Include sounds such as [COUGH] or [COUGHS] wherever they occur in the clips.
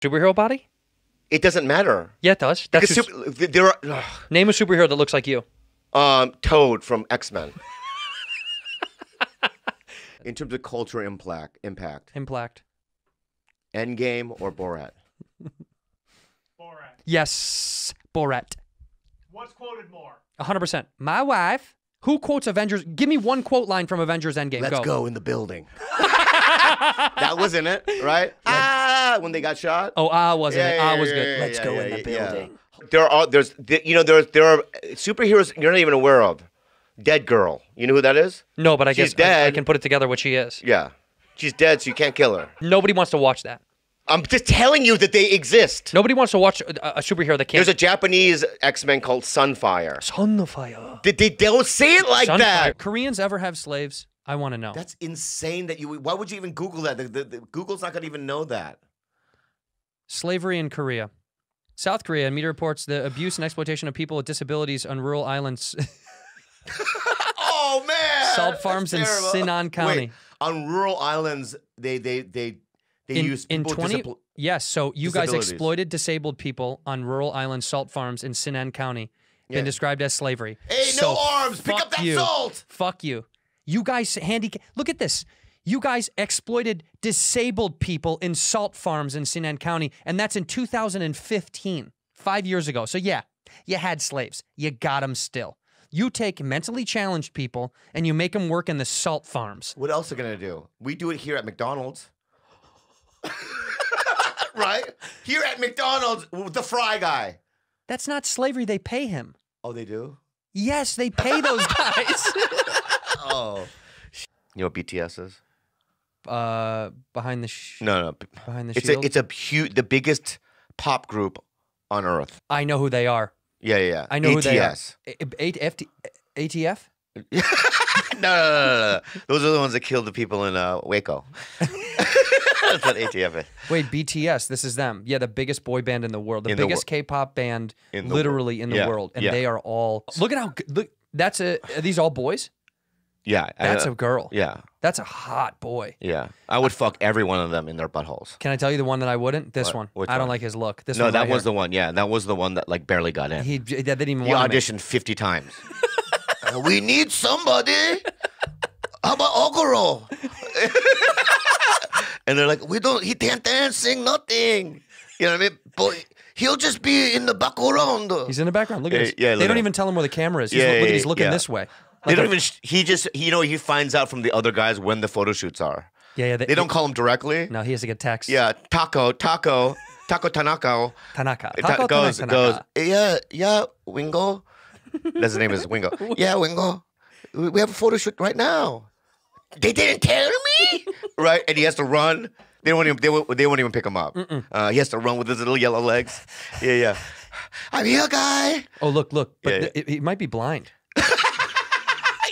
Superhero body? It doesn't matter. Yeah, it does. That's Because super, there are ugh. name a superhero that looks like you. um, Toad from X Men. [LAUGHS] In terms of culture impact, impact, Impact. Endgame or Borat? [LAUGHS] Borat. Yes, Borat. What's quoted more? 100%. My wife. Who quotes Avengers? Give me one quote line from Avengers Endgame. Let's go. in the building. [LAUGHS] [LAUGHS] that was in it, right? Ah, when they got shot. Oh, ah, wasn't Yeah, it? yeah, Ah, was yeah, good. yeah, Let's go in the building. There are there's th- you know there there are superheroes you're not even aware of. Dead girl. You know who that is? No, but I She's guess I- I, dead. can put it together what she is. Yeah. She's dead, so you can't kill her. Nobody wants to watch that. I'm just telling you that they exist. Nobody wants to watch a, a superhero that can't. There's a Japanese X Men called Sunfire. Sunfire. They, they don't say it like Sunfire. that. Koreans ever have slaves? I want to know. That's insane. That you. Why would you even Google that? The, the, the- Google's not gonna even know that. Slavery in Korea. South Korea media reports the abuse and exploitation of people with disabilities on rural islands, [LAUGHS] Oh man! salt farms in. Sinan County. Wait, on rural islands, they they they they in, use in 20 yes so you guys exploited disabled people on rural island salt farms in Sinan County been Yeah. described as slavery Hey, So no arms! Pick up that you. salt! fuck you you guys handicap look at this you guys exploited disabled people in salt farms in Sinan County and that's in 2015 5 years ago so yeah you had slaves you got them still you take mentally challenged people and you make them work in the salt farms What else are they gonna do? We do it here at McDonald's. [LAUGHS] right? Here at McDonald's, with the fry guy. that's not slavery they pay him Oh, they do? yes they pay those [LAUGHS] guys. You know what BTS is? uh behind the sh- No, no. behind the It's shield. a it's a huge the biggest pop group on earth. I know who they are. Yeah, yeah. yeah. I know who they are. ATS. A- A- ATF? [LAUGHS] no, no, no, no. Those are the ones that killed the people in uh, Waco. [LAUGHS] That's what ATF is. Wait, BTS. This is them. Yeah, the biggest boy band in the world, the In the biggest wor- K-pop band, In the literally in the Yeah, world, and yeah. they are all. Look at how. Look, that's a. Are these all boys? Yeah. That's a girl. Yeah, That's a hot boy. yeah. I would fuck every one of them in their buttholes. Can I tell you the one that I wouldn't? This What? one. I don't one? like his look. This no, one that right was here. the one. Yeah, that was the one that like barely got in. He that didn't even He auditioned 50 times. [LAUGHS] Uh, we need somebody. How about Ogoro? [LAUGHS] and they're like, we don't, he can't dance, sing nothing. You know what I mean? But he'll just be in the background. He's in the background. Look at Yeah, this. yeah, they don't him. even tell him where the camera is. He's, Yeah, look, yeah, he's looking this way. They don't even, sh- he just, you know, he finds out from the other guys when the photo shoots are. Yeah, yeah. They don't call him directly. No, he has to get text. Yeah, Taco, Taco, Taco Tanaka. Tanaka. Ta- Taco goes, Tanaka. goes, yeah, yeah, Wingo. That's his name is Wingo. [LAUGHS] Yeah, Wingo. We we have a photo shoot right now. They didn't tell me, right? And he has to run. They won't even. They won't, they won't even pick him up. Uh, he has to run with his little yellow legs. Yeah, yeah. [LAUGHS] I'm here, guy. Oh, look, look. But Yeah, th- it- he might be blind. [LAUGHS]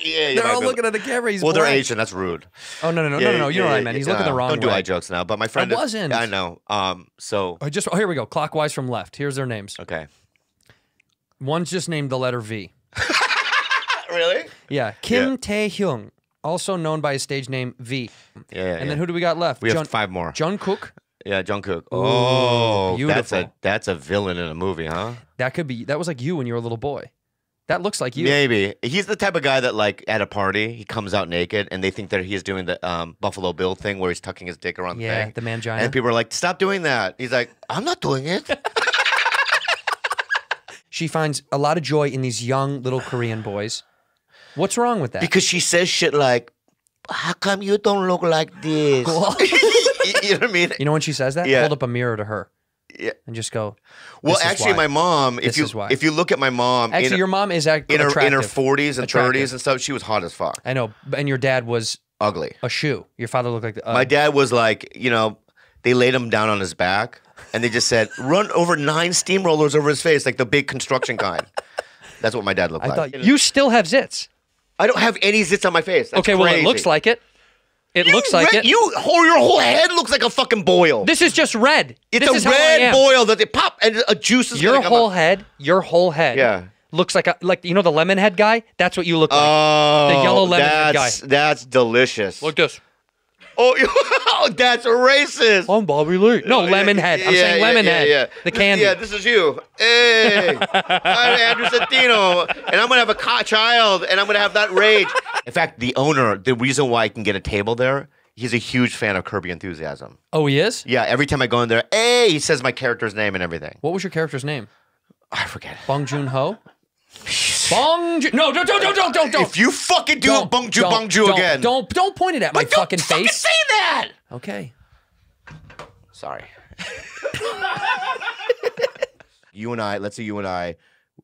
Yeah, They're all looking at the camera. He's Well, they're. Asian. That's rude. Oh no no no Yeah, no no no! You know yeah, what I yeah, meant. He's yeah. looking the wrong Don't do way. eye jokes now. But my friend I wasn't. I know. Um. So I just oh here we go. Clockwise from left. Here's their names. okay. One's just named the letter V. [LAUGHS] Really? Yeah, Kim Tae Hyung, also known by his stage name V. Yeah. yeah And then who do we got left? we have five more. Jungkook. Yeah, Jungkook. Oh, that's a that's a villain in a movie, huh? That could be. That was like you when you were a little boy. That looks like you. Maybe he's the type of guy that, like, at a party, he comes out naked, and they think that he's doing the um, Buffalo Bill thing, where he's tucking his dick around the Yeah, thing. the mangina. And people are like, "Stop doing that." He's like, "I'm not doing it." [LAUGHS] She finds a lot of joy in these young little Korean boys. What's wrong with that? because she says shit like, "How come you don't look like this?" [LAUGHS] you know what I mean? you know when she says that? Yeah. Hold up a mirror to her Yeah. and just go. Well, actually, why." my mom, if This you is why. if you look at my mom, Actually, in, your mom is act- in her in her 40s and 30s and stuff, she was hot as fuck, I know, and your dad was ugly. a shoe. Your father looked like the, uh, My dad was like, you know, they laid him down on his back and they just said, [LAUGHS] run over nine steamrollers over his face, like the big construction kind. That's what my dad looked I like. thought you still have zits. I don't have any zits on my face. That's okay, well, it looks like it. It looks like Red- it. You, whole, your whole head looks like a fucking boil. This is just red. it's this a red boil that they pop and a juice is Your whole head, your whole head, Yeah. looks like a like you know the lemon head guy. That's what you look like. Oh, The yellow oh, lemon head that's, That's delicious. Look this. Oh, [LAUGHS] oh, that's racist. I'm Bobby Lee. No, Lemonhead. I'm Yeah, saying yeah, Lemonhead. Yeah, yeah. The candy. Yeah, this is you. Hey, [LAUGHS] I'm Andrew Santino, and I'm gonna have a co- child, and I'm gonna have that rage. In fact, the owner, the reason why I can get a table there, he's a huge fan of Curb Your Enthusiasm. oh, he is? Yeah, every time I go in there, hey, he says my character's name and everything. What was your character's name? I forget. Bong Joon Ho? Bong Joon. No, don't, don't, don't, don't, don't. don't. If you fucking do don't, Bong Ju don't, Bong Ju don't, again, Don't, don't point it at my But don't fucking fucking face. say that. Okay. Sorry. [LAUGHS] you and I, let's say you and I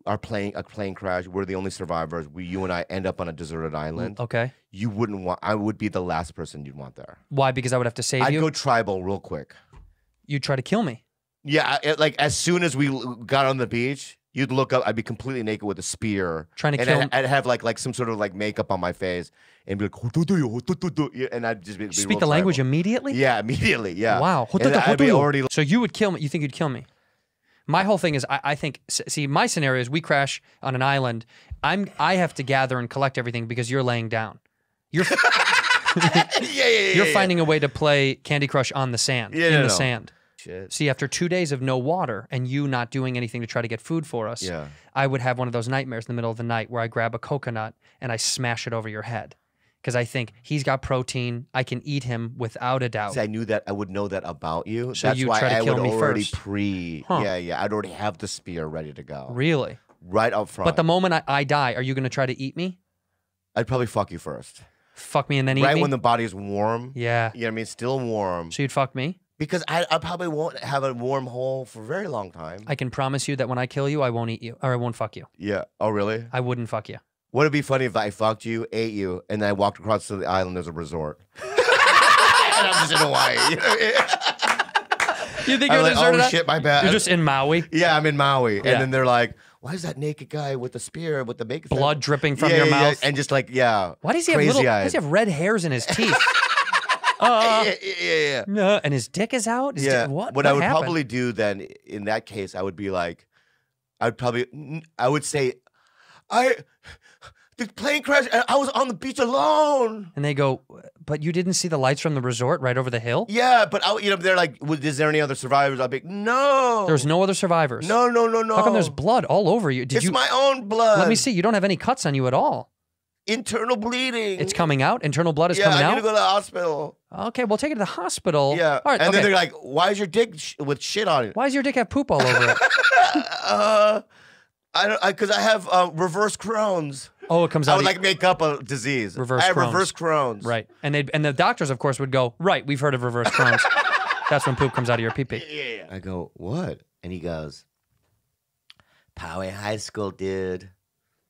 are playing a plane crash. We're the only survivors. We, you and I, end up on a deserted island. Mm, okay. You wouldn't want. I would be the last person you'd want there. Why? Because I would have to save I'd you. go tribal real quick. You'd try to kill me. Yeah, it, like as soon as we got on the beach, you'd look up. I'd be completely naked with a spear, Trying to and kill I'd. I'd have like like some sort of like makeup on my face, and be like, "Hototoyo, and I'd just be, be Speak the language immediately? Yeah, immediately. Yeah. Wow. I'd be already So you would kill me. You think you'd kill me? My whole thing is, I, I think. See, my scenario is we crash on an island. I'm. I have to gather and collect everything because you're laying down. You're. [LAUGHS] yeah, yeah, yeah, [LAUGHS] You're finding a way to play Candy Crush on the sand. Yeah, in no, the no. sand. Shit. See, after two days of no water and you not doing anything to try to get food for us, Yeah. I would have one of those nightmares in the middle of the night where I grab a coconut and I smash it over your head. Because I think he's got protein. I can eat him without a doubt. See, I knew that I would know that about you. So That's you'd why try to I kill would me already first. pre. Huh. Yeah, yeah. I'd already have the spear ready to go. Really? Right up front. But the moment I, I die, are you going to try to eat me? I'd probably fuck you first. Fuck me and then eat right me? when the body's warm. yeah. You know what I mean? Still warm. So you'd fuck me? Because I, I probably won't have a warm hole for a very long time. I can promise you that when I kill you, I won't eat you or I won't fuck you. yeah. Oh, really? I wouldn't fuck you. Would it be funny if I fucked you, ate you, and then I walked across to the island as a resort? [LAUGHS] and I'm just in Hawaii. You know I mean? You think I'm you're like, deserted? oh shit, my bad. You're just in Maui, yeah, I'm in Maui, Yeah. and then they're like, "Why is that naked guy with the spear with the makeup? blood dripping from Yeah, your yeah, yeah, mouth. and just like yeah. Why does he have crazy little? Why does he have red hairs in his teeth? [LAUGHS] uh, [LAUGHS] [LAUGHS] yeah, yeah, yeah, no, and his dick is out. His yeah. dick- what? What, I would happened? probably do then in that case, I would be like, I would probably, I would say, I, the plane crash. and I was on the beach alone. And they go, but you didn't see the lights from the resort right over the hill. Yeah, but I, you know, they're like, is there any other survivors? I'd be like, no. There's no other survivors. No, no, no, no. How come there's blood all over you? Did it's you? my own blood. Let me see. You don't have any cuts on you at all. Internal bleeding. It's coming out. Internal blood is yeah, coming I out. need to go to the hospital. Okay, we'll take it to the hospital. Yeah. All right. and okay. then they're like, why is your dick sh- with shit on it? Why does your dick have poop all over it? [LAUGHS] Uh, I don't, because I, have uh, reverse Crohn's. Oh, it comes out. I would like make up a disease. Reverse I have Crohn's. reverse Crohn's. right, and they and the doctors, of course, would go. Right, we've heard of reverse Crohn's. [LAUGHS] That's when poop comes out of your pee pee. Yeah, yeah. I go, what? And he goes, Poway High School, dude.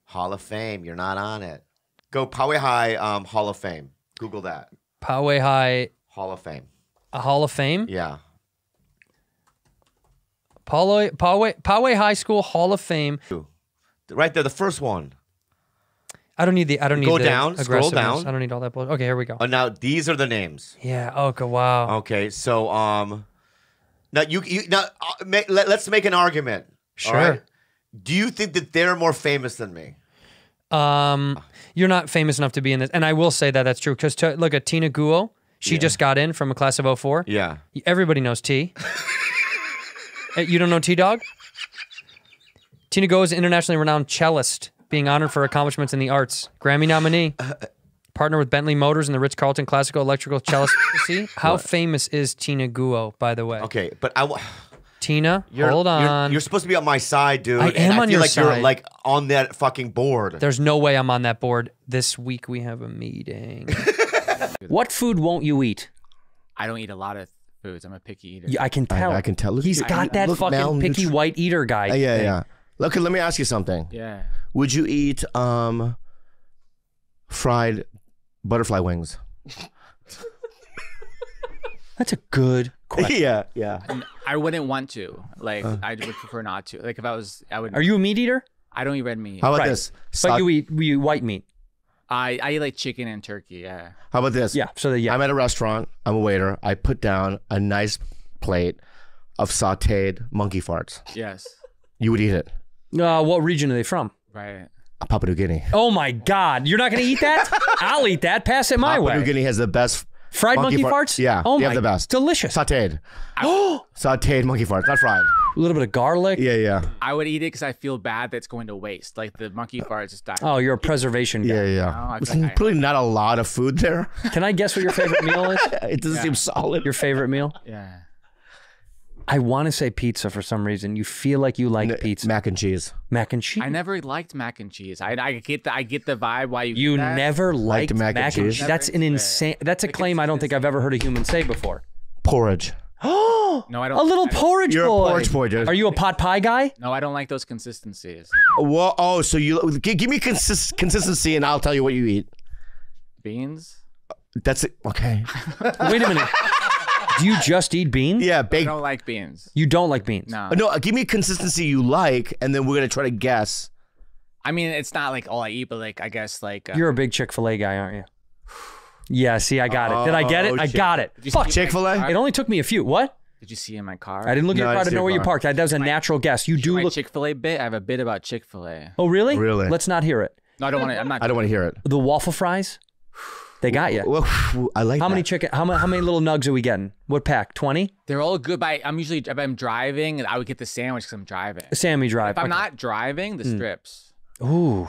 Hall of Fame. You're not on it. Go Poway High um, Hall of Fame. Google that. Poway High Hall of Fame. a Hall of Fame. Yeah. Poway, Poway, Poway High School Hall of Fame. Right there, the first one. I don't need the. I don't need Go the down, scroll down. I don't need all that. Bullshit. Okay, here we go. Oh, now these are the names. Yeah. Okay. Wow. Okay, so um, now you you now uh, let, us make an argument. all Sure. right? Do you think that they're more famous than me? Um, you're not famous enough to be in this, and I will say that that's true because look at Tina Guo. She just got in from a class of 04. Yeah. Everybody knows T. Uh, [LAUGHS] you don't know T Dog? Tina Guo is an internationally renowned cellist, being honored for accomplishments in the arts. Grammy nominee. Partner with Bentley Motors and the Ritz Carlton Classical Electrical Cellist. [LAUGHS] See how famous is Tina Guo, by the way? Okay, but I. wa- Tina, You're, hold you're- on. You're, supposed to be on my side, dude. I and am I on feel your like you're like on that fucking board. There's no way I'm on that board. This week we have a meeting. [LAUGHS] What food won't you eat? I don't eat a lot of foods. I'm a picky eater. Yeah, I can tell. I can tell. Look, He's you- got that look fucking picky white eater guy. Uh, yeah, thing. yeah. Look, let me ask you something. Yeah. Would you eat um fried butterfly wings? [LAUGHS] That's a good question. yeah, yeah. I wouldn't want to. Like, I would prefer not to. Like, if I was, I would. Are you a meat eater? I don't eat red meat. How about Right. this? But Sock- you eat you eat white meat. I, I eat like chicken and turkey. Yeah. How about this? Yeah. So the, yeah. I'm at a restaurant. I'm a waiter. I put down a nice plate of sautéed monkey farts. Yes. You would eat it. Uh, what region are they from? Right. Papua New Guinea. Oh my God! You're not gonna eat that? [LAUGHS] I'll eat that. Pass it my Papua way. New Guinea has the best Fried monkey, fart- farts? Yeah, Oh they my, have the best. Delicious. Sauteed. [GASPS] Sauteed monkey farts, not fried. A little bit of garlic. Yeah, yeah, I would eat it because I feel bad that it's going to waste. Like the monkey farts just die. Oh, you're a preservation guy. yeah, yeah. Oh, I There's feel like I- probably not a lot of food there. Can I guess what your favorite meal is? [LAUGHS] It doesn't seem solid. Your favorite meal? Yeah. I want to say pizza for some reason. You feel like you like pizza. Mac and cheese. Mac and cheese. I never liked mac and cheese. I, I get the I get the vibe why you. You do that. never liked mac and cheese? cheese. That's an Never into insane. That's a claim I don't think I've ever heard a human say before. Porridge. Oh, [GASPS] No, I don't. a little I don't- porridge You're a porridge boy, dude. Are you a pot pie guy? No, I don't like those consistencies. Well, oh, so you give me consist- consistency, and I'll tell you what you eat. Beans. That's it. Okay. Wait a minute. [LAUGHS] Do you just eat beans? Yeah, I don't like beans. You don't like beans. No. No, uh, give me a consistency you like, and then we're gonna try to guess. I mean, it's not like all I eat, but like I guess like. Uh, You're a big Chick Fil A guy, aren't you? Yeah. See, I got it. Did I get it? Oh, I got it. Fuck. Chick Fil A. It only took me a few. What? Did you see in my car? I didn't look at No, your I car. I didn't didn't know see where you parked. That was a natural guess. You do My look. Chick Fil A bit. I have a bit about Chick Fil A. Oh, really? Really? Let's not hear it. No, I don't want to. I'm not. I don't want to hear it. The waffle fries. [SIGHS] [SIGHS] They got you. Well, I like How many chicken? How many? How many little nugs are we getting? What pack? Twenty. They're all good. By I'm usually if I'm driving, I would get the sandwich because I'm driving. Sammy drive. If I'm Okay. not driving, the hmm. strips. Ooh.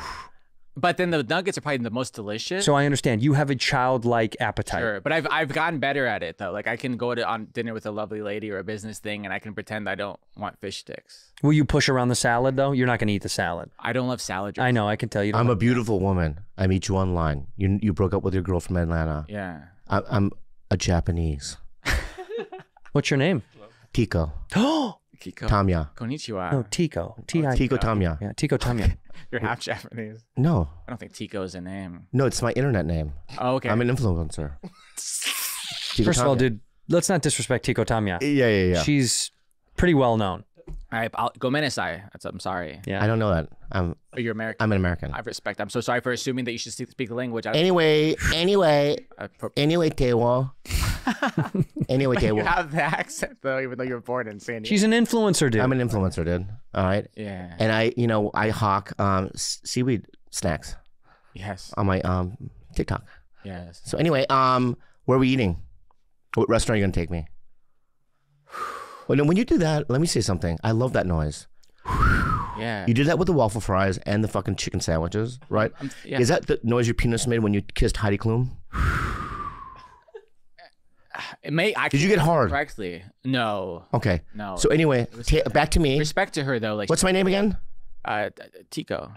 But then the nuggets are probably the most delicious. So I understand. You have a childlike appetite. Sure, but I've I've gotten better at it though. Like I can go to on dinner with a lovely lady or a business thing, and I can pretend I don't want fish sticks. Will you push around the salad though? You're not going to eat the salad. I don't love salad. I know. I can tell you. I'm a like- beautiful woman. I meet you online. You you broke up with your girl from Atlanta. Yeah. I, I'm a Japanese. [LAUGHS] What's your name? Tico. [GASPS] Oh Kiko. Tamya. Konnichiwa. no, Tico. T I. Tico Tamya. Yeah, Tico Tamya. [LAUGHS] You're half Japanese. No, I don't think Tico is a name. no, it's my internet name. Oh, okay. I'm an influencer. [LAUGHS] First of all, dude, let's not disrespect Tico Tamya. Yeah, yeah, yeah. She's pretty well known. All right, I'll, Gomenesai. That's I'm sorry. Yeah. I don't know that. I'm Oh, you're American. I'm an American. I respect. I'm so sorry for assuming that you should speak the language. I, Anyway, anyway, [LAUGHS] I, pro- anyway, Tewo. [LAUGHS] anyway, you Tewo. have the accent though, even though you're born in San Diego. She's an influencer, dude. I'm an influencer, dude. All right. yeah. And I, you know, I hawk um seaweed snacks Yes. on my um TikTok. Yes. So anyway, um, where are we eating? What restaurant are you gonna take me? Well, no, when you do that, let me say something. I love that noise. [SIGHS] Yeah. You did that with the waffle fries and the fucking chicken sandwiches, right? I'm- yeah. Is that the noise your penis made when you kissed Heidi Klum? [SIGHS] It may. I Did you get hard? Correctly. No. Okay. No. So anyway, back to me. Respect to her though. Like What's my name again? uh, Tico.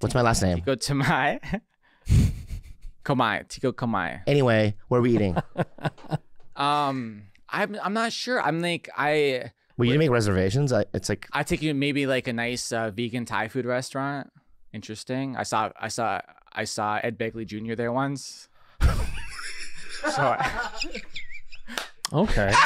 What's my last name? Tico Tamai. [LAUGHS] Komai. Tico Komai. Anyway, where are we eating? [LAUGHS] Um, I'm I'm not sure. I'm like I Well, you didn't make reservations. I, it's like I take you maybe like a nice uh, vegan Thai food restaurant. Interesting. I saw I saw I saw Ed Begley Jr. there once. [LAUGHS] so I- okay. [LAUGHS]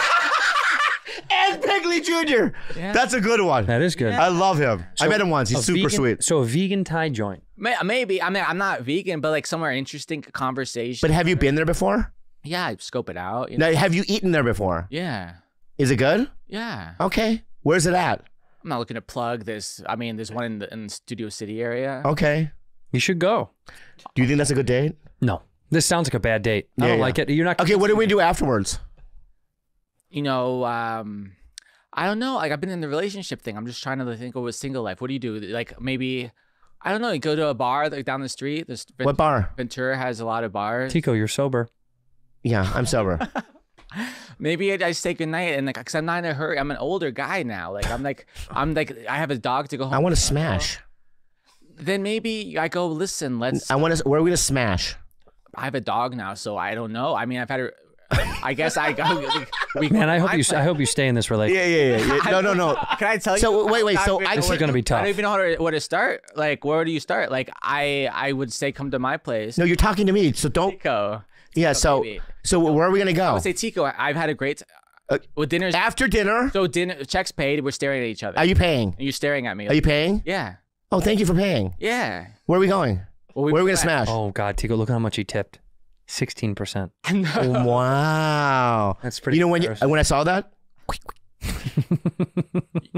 Ed Begley Jr. Yeah. That's a good one. That is good. I love him. I met him once. He's super vegan- sweet. So a vegan Thai joint. Maybe I mean I'm not vegan, but like somewhere interesting conversation. But have you been there before? Yeah, I scope it out. You know? Now, have you eaten there before? Yeah, Is it good? yeah. Okay. Where's it at? I'm not looking to plug this. I mean, there's one in the in the Studio City area. Okay. You should go. Do you think that's a good date? No. This sounds like a bad date. I Yeah, don't yeah. like it. You're not. Okay. What do we do afterwards? You know, um, I don't know. Like I've been in the relationship thing. I'm just trying to think over single life. What do you do? Like maybe, I don't know. You go to a bar like down the street. There's What bar? Ventura has a lot of bars. Tico, you're sober. Yeah, I'm sober. [LAUGHS] Maybe I just say goodnight and like, cause I'm not in a hurry. I'm an older guy now. Like I'm like, I'm like, I have a dog to go home. I want to smash. Then maybe I go listen. Let's. I want to. Where are we gonna smash? I have a dog now, so I don't know. I mean, I've had her. Um, I guess I go. [LAUGHS] We, [LAUGHS] Man, I hope my you. I hope you stay in this relationship. Yeah, yeah, yeah. yeah. No, no, no. Can I tell you? So, wait, wait, I'm so I- This is gonna be tough. I don't even know how to, where to start. Like, where do you start? Like, I I would say come to my place. No, you're talking to me. So don't. Tico. Yeah. So, baby. So where are we gonna go? I go? would say Tico. I- I've had a great. Uh, with dinners. After dinner. So dinner checks paid. We're staring at each other. Are you paying? and you're staring at me. Are you paying? yeah. Oh, thank you for paying. Yeah. Where are we going? Well, Where are we gonna smash? Oh God, Tico, look how much he tipped. Sixteen percent. [LAUGHS] Oh, wow. That's pretty You know when you, when I saw that, [LAUGHS]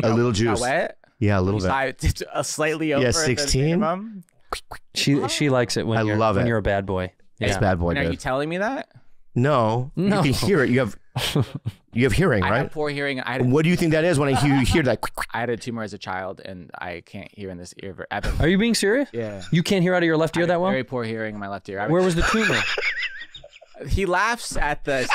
a little Got juice. wet. Yeah, a little bit. I a slightly over. the 16? minimum. She she likes it when I you're love when you're a bad boy. It's bad boy. And are you telling me that? No, No. you can hear it. You have [LAUGHS] you have hearing, I right? have poor hearing. I had, What do you think that is when I hear you hear that? [LAUGHS] I had a tumor as a child, and I can't hear in this ear. been, Are you being serious? yeah. You can't hear out of your left ear that well? Very poor hearing in my left ear. I- Where was the [LAUGHS] tumor? he laughs at the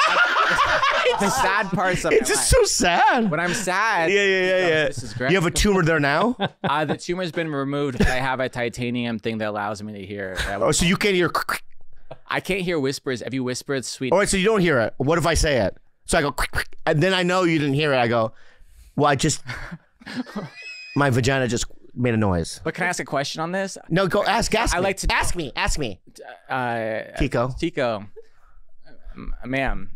the sad parts of It's my just life. so sad. when I'm sad. Yeah, yeah, yeah, he goes, yeah. This is great. You have a tumor there now. uh, the tumor's been removed, but I have a titanium thing that allows me to hear. Oh, so you can't hear. I can't hear whispers. If you whisper, it's sweet. All right, so you don't hear it. What if I say it? So I go, quick and then I know you didn't hear it. I go, well, I just [LAUGHS] my vagina just made a noise. But can I ask a question on this? No, go ask. Ask I me. like to- ask me. Ask me. Uh, Tico. Tico, ma'am,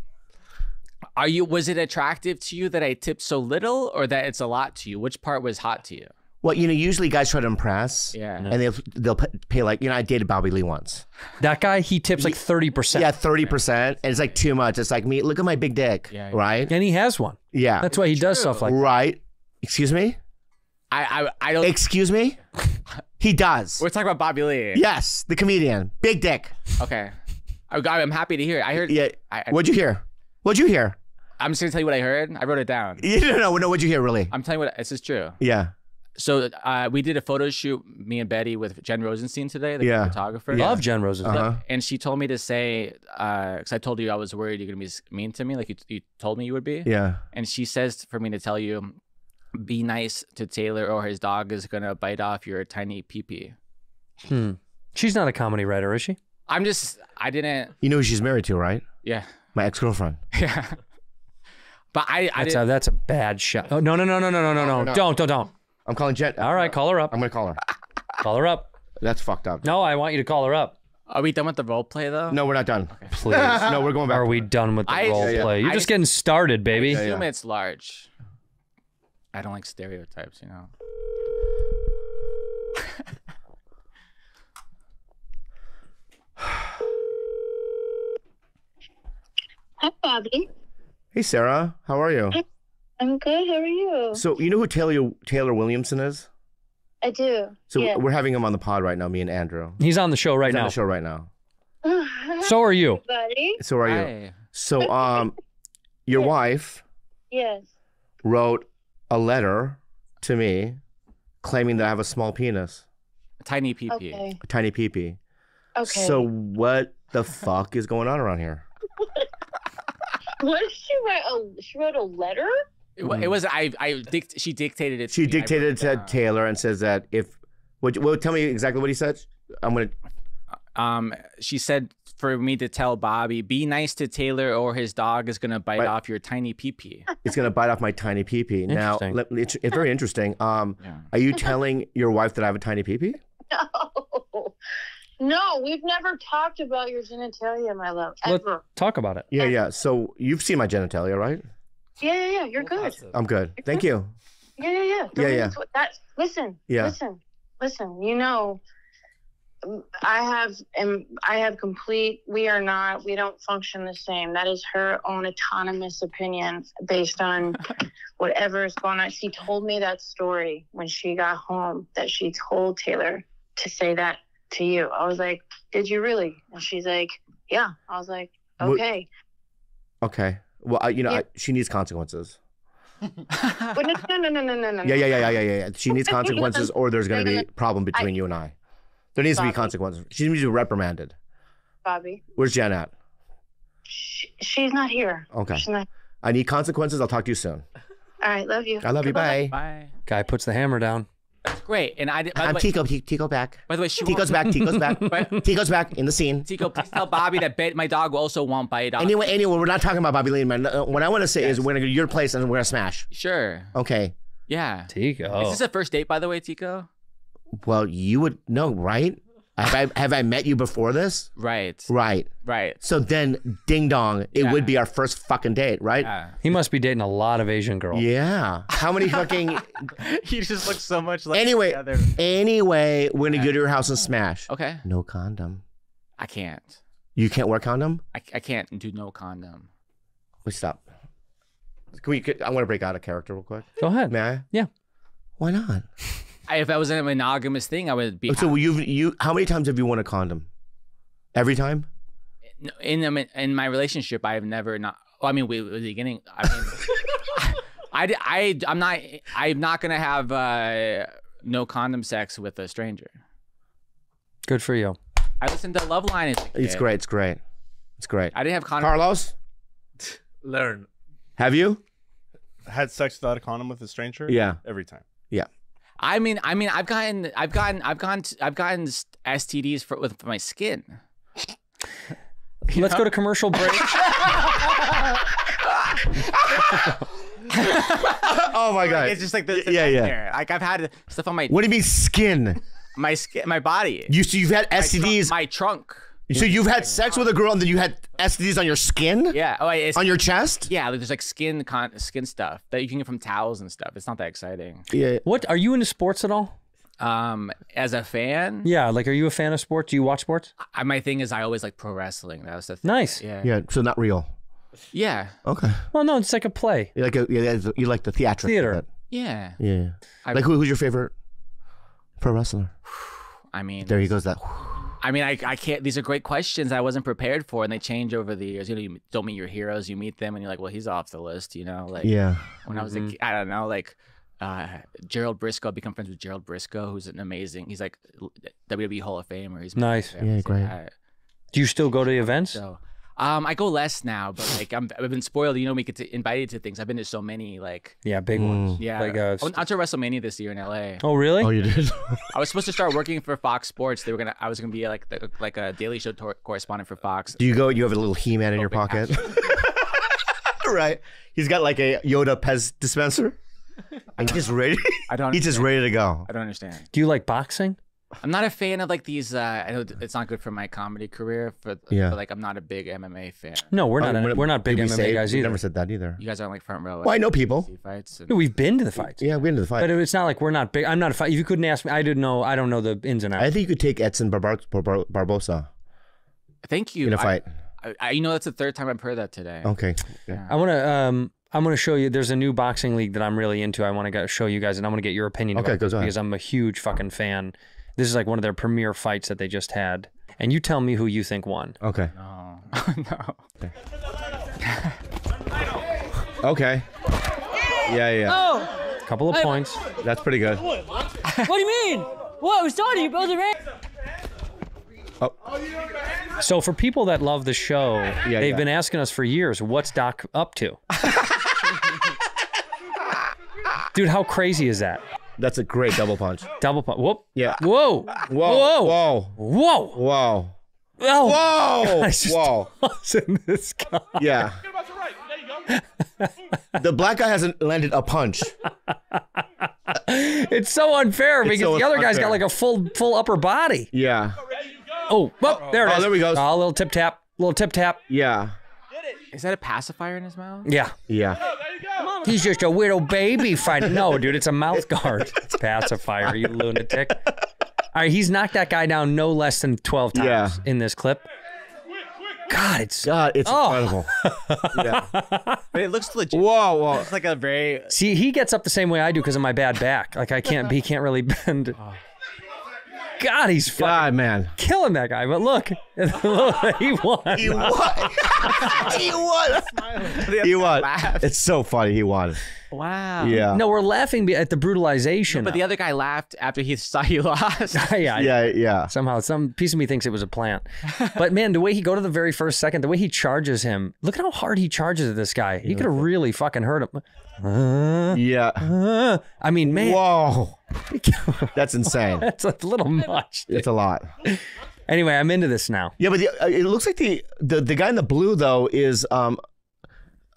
are you? Was it attractive to you that I tipped so little, or that it's a lot to you? Which part was hot to you? Well, you know, usually guys try to impress. Yeah. And they'll they'll pay- pay like you know I dated Bobby Lee once. That guy, he tips like 30%. Yeah, thirty percent, and it's like too much. It's like me. Look at my big dick. Yeah, yeah. Right. And he has one. Yeah. That's why he does stuff like right. Excuse me. I, I, I don't. Excuse me. He does. we're talking about Bobby Lee. Yes, the comedian, big dick. Okay. I, I'm happy to hear it. I heard. Yeah. I, I, What'd you hear? What'd you hear? I'm just gonna tell you what I heard. I wrote it down. You don't know. No, what'd you hear? Really? I'm telling you what. This is true. Yeah. So uh, we did a photo shoot, me and Betty, with Jen Rosenstein today, the Yeah. photographer. Love Jen Rosenstein. Uh-huh. And she told me to say, because I told you I was worried you're gonna be mean to me, like you, you told me you would be. Yeah. And she says for me to tell you, be nice to Taylor, or his dog is gonna bite off your tiny peepee. Hmm. She's not a comedy writer, is she? I'm just, I didn't, You know who she's married to, right? yeah, My ex girlfriend. [LAUGHS] yeah. But I, I That's didn't. a, that's a bad shot. Oh, no, no, no, no, no, no, no, no. no. Don't, don't, don't. I'm calling Jet. All right, call her up. I'm gonna call her. [LAUGHS] Call her up. That's fucked up. No, I want you to call her up. Are we done with the role play though? No, we're not done. Please. [LAUGHS] No, we're going back. Are we done with the I- role Yeah, yeah. play? You're I- just getting started, baby. I Yeah, assume yeah. it's large. I don't like stereotypes, you know. Hi, Bobby. Hey, Sarah. How are you? I'm good. How are you? So you know who Taylor Taylor Williamson is? I do. So yeah. we're having him on the pod right now. Me and Andrew. He's on the show right He's on now. the show right now. [LAUGHS] So are you. buddy. So are you? Hi. So [LAUGHS] um, your Yeah. wife Yes. wrote a letter to me claiming that I have a small penis, A Tiny peepee. Okay. a tiny peepee. Okay. So what the fuck is going on around here? [LAUGHS] what did she write? A, she wrote a letter. It, wa- it was I. I dict, she dictated it. to She me, dictated it it to down. Taylor and says that if, would you, well, tell me exactly what he said. I'm gonna. Um, she said for me to tell Bobby, be nice to Taylor, or his dog is gonna bite Right. off your tiny peepee. It's gonna bite off my tiny peepee. Now, let, it's, it's very interesting. Um, [LAUGHS] Yeah. are you telling your wife that I have a tiny peepee? [LAUGHS] No. No, we've never talked about your genitalia, my love. Let- Ever. Talk about it. Yeah, yeah. So you've seen my genitalia, right? Yeah, yeah, yeah. You're good. I'm good. Thank you. Yeah, yeah, yeah. Yeah, yeah. That's what- That listen. Yeah. Listen. Listen. You know, um, I have um, I have complete. We are not. We don't function the same. That is her own autonomous opinion based on [LAUGHS] whatever is going on. She told me that story when she got home. That she told Taylor to say that to you. I was like, "Did you really?" And she's like, "Yeah." I was like, What- "Okay." Okay. Well, I, you know, Yeah. I, she needs consequences. [LAUGHS] But no, no, no, no, no, no, no. Yeah, yeah, yeah, yeah, yeah, yeah. yeah. She needs consequences, or there's going to be a problem between you and I. There needs to be consequences. She needs to be reprimanded. Bobby. Where's Jen at? She, she's not here. Okay. She's not. I need consequences. I'll talk to you soon. All right. Love you. I love you. Bye. Bye. Guy puts the hammer down. Great. And I. did- By I'm way, Tico. Tico back. by the way, she Tico's won't, back. Tico's back. [LAUGHS] But- Tico's back in the scene. Tico, please tell Bobby that bet my dog will also won't bite off. Anyway, anyway, we're not talking about Bobby Lee, man. Uh, What I want to say is we're going to go to your place and we're going to smash. Sure. Okay. Yeah. Tico. Is this a first date, by the way, Tico? Well, you would know, right? Have I, have I met you before this? Right. Right. Right. So then, ding dong, it Yeah. would be our first fucking date, right? Yeah. he must be dating a lot of Asian girls. Yeah. How many fucking. [LAUGHS] he just looks so much like Anyway, the other. anyway, we're gonna go to your house and smash. Okay. No condom. I can't. You can't wear condom. I, I can't do no condom. Wait, stop. Can we? I want to break out of character real quick. Go ahead. May I? Yeah. Why not? I, if I was in a monogamous thing, I would be. So you you how many times have you worn a condom? Every time. No, in um, in my relationship, I've never not. Well, I mean, we, the beginning. I mean, [LAUGHS] I, I, I'm not. I'm not gonna have uh, no condom sex with a stranger. Good for you. I listened to Loveline. As a It's great. It's great. It's great. I didn't have condom. Carlos, Learn. have you? Had sex without a condom with a stranger? Yeah. Every time. I mean, I mean, I've gotten, I've gotten, I've gotten, I've gotten STDs for with my skin. Let's go to commercial break. [LAUGHS] Oh my god. It's just like the, Yeah, yeah. yeah. Like I've had stuff on my What do you mean skin? my skin, my body. You so you've had my trunk- STDs. my trunk. So you've had sex with a girl and then you had STDs on your skin? Yeah. Oh, it's, On your chest? yeah. Like There's like skin, con- skin stuff that you can get from towels and stuff. It's not that exciting. Yeah. what are you into sports at all? Um, as a fan, Yeah, like are you a fan of sports? Do you watch sports? I, my thing is I always like pro wrestling. That was the thing. Nice. Yeah. Yeah. So not real. Yeah. Okay. Well, no, it's like a play. You like a, you like- the theatrics. of Theater. it. Yeah. Yeah. I- like who, who's your favorite pro wrestler? [SIGHS] I mean, There he goes. That. [SIGHS] [SIGHS] I mean, I, I can't. These are great questions I wasn't prepared for, and they change over the years. You know, you don't meet your heroes, you meet them, and you're like, well, he's off the list. You know, like Yeah. when I was a kid, I don't know, like uh, Gerald Brisco. I become friends with Gerald Brisco, who's an amazing. He's like WWE Hall of Famer. He's Nice. Yeah, great. Do you still go to the events? So, um, I go less now, but like I'm, I've been spoiled. You know, we get to invited to things. I've been to so many. Like, Yeah, big ones. yeah, Like uh, I went out to WrestleMania this year in LA. Oh, really? Oh, you did. I was supposed to start working for Fox Sports. They were gonna. I was gonna be like the, like a Daily Show tor- correspondent for Fox. Do you go? You have a little He-Man in your pocket. [LAUGHS] right. He's got like a Yoda Pez dispenser. [LAUGHS] And he's just ready. I don't. [LAUGHS] He's just ready to go. I don't understand. Do you like boxing? I'm not a fan of like these. Uh, I know it's not good for my comedy career. For Yeah. but like I'm not a big MMA fan. No, we're Oh, not. we're not big we MMA say- guys we either. Never said that either. You guys aren't like front row. Well, I know people. Fights. And, No, We've been to the fights. Yeah, we've been to the fight. But it's not like we're not big. I'm not a fight. If you couldn't ask me, I didn't know. I don't know the ins and outs. I think you could take Edson Barbar- Barbar- Barbosa Thank you. in a fight. I, I, you know, that's the third time I've heard that today. okay. I want to. Um, I'm going to show you. There's a new boxing league that I'm really into. I want to show you guys, and I want to get your opinion Okay, about go this ahead. because I'm a huge fucking fan. This is like one of their premier fights that they just had, and you tell me who you think won. Okay. No. [LAUGHS] no. Okay. Yeah, yeah. Oh, Couple of points. That's pretty good. what do you mean? What? We started. You both ran. Oh. So for people that love the show, they've yeah. been asking us for years, "What's Doc up to?" [LAUGHS] Dude, how crazy is that? That's a great double punch. [LAUGHS] Double punch. Whoop. Yeah. Whoa. Whoa. Whoa. Whoa. Whoa. Whoa. Oh. Whoa. [LAUGHS] I just Whoa. Listen, this guy. Yeah. [LAUGHS] The black guy hasn't landed a punch. It's so unfair because so the other guy's got unfair. like a full full upper body. Yeah. Oh, whoop, oh, there it Oh, is. there we go. Oh, a little tip tap. little tip tap. Yeah. Is that a pacifier in his mouth? Yeah. Yeah. He's just a little baby [LAUGHS] fighting. No, dude, it's a mouth guard. [LAUGHS] It's pacifier, you lunatic. All right, he's knocked that guy down no less than 12 times Yeah. in this clip. God, it's. God, it's Oh. incredible. [LAUGHS] yeah. But it looks legit. Whoa, whoa. It's like a very. See, he gets up the same way I do because of my bad back. Like, I can't, he can't really bend. Oh. God, he's fucking God, man. killing that guy. But look, [LAUGHS] look he won. He won. [LAUGHS] he won. He won. Laugh. It's so funny. He won. Wow. Yeah. No, we're laughing at the brutalization. But the other guy laughed after he saw you lost. [LAUGHS] yeah, Yeah, yeah. Somehow, some piece of me thinks it was a plant. But man, the way he go to the very first second, the way he charges him, look at how hard he charges at this guy. He could have really fucking hurt him. Uh, Yeah. uh, I mean, man, Whoa. [LAUGHS] That's insane. that's a little much. It's a lot. Anyway, I'm into this now. Yeah, but the, uh, it looks like the, the the guy in the blue though is um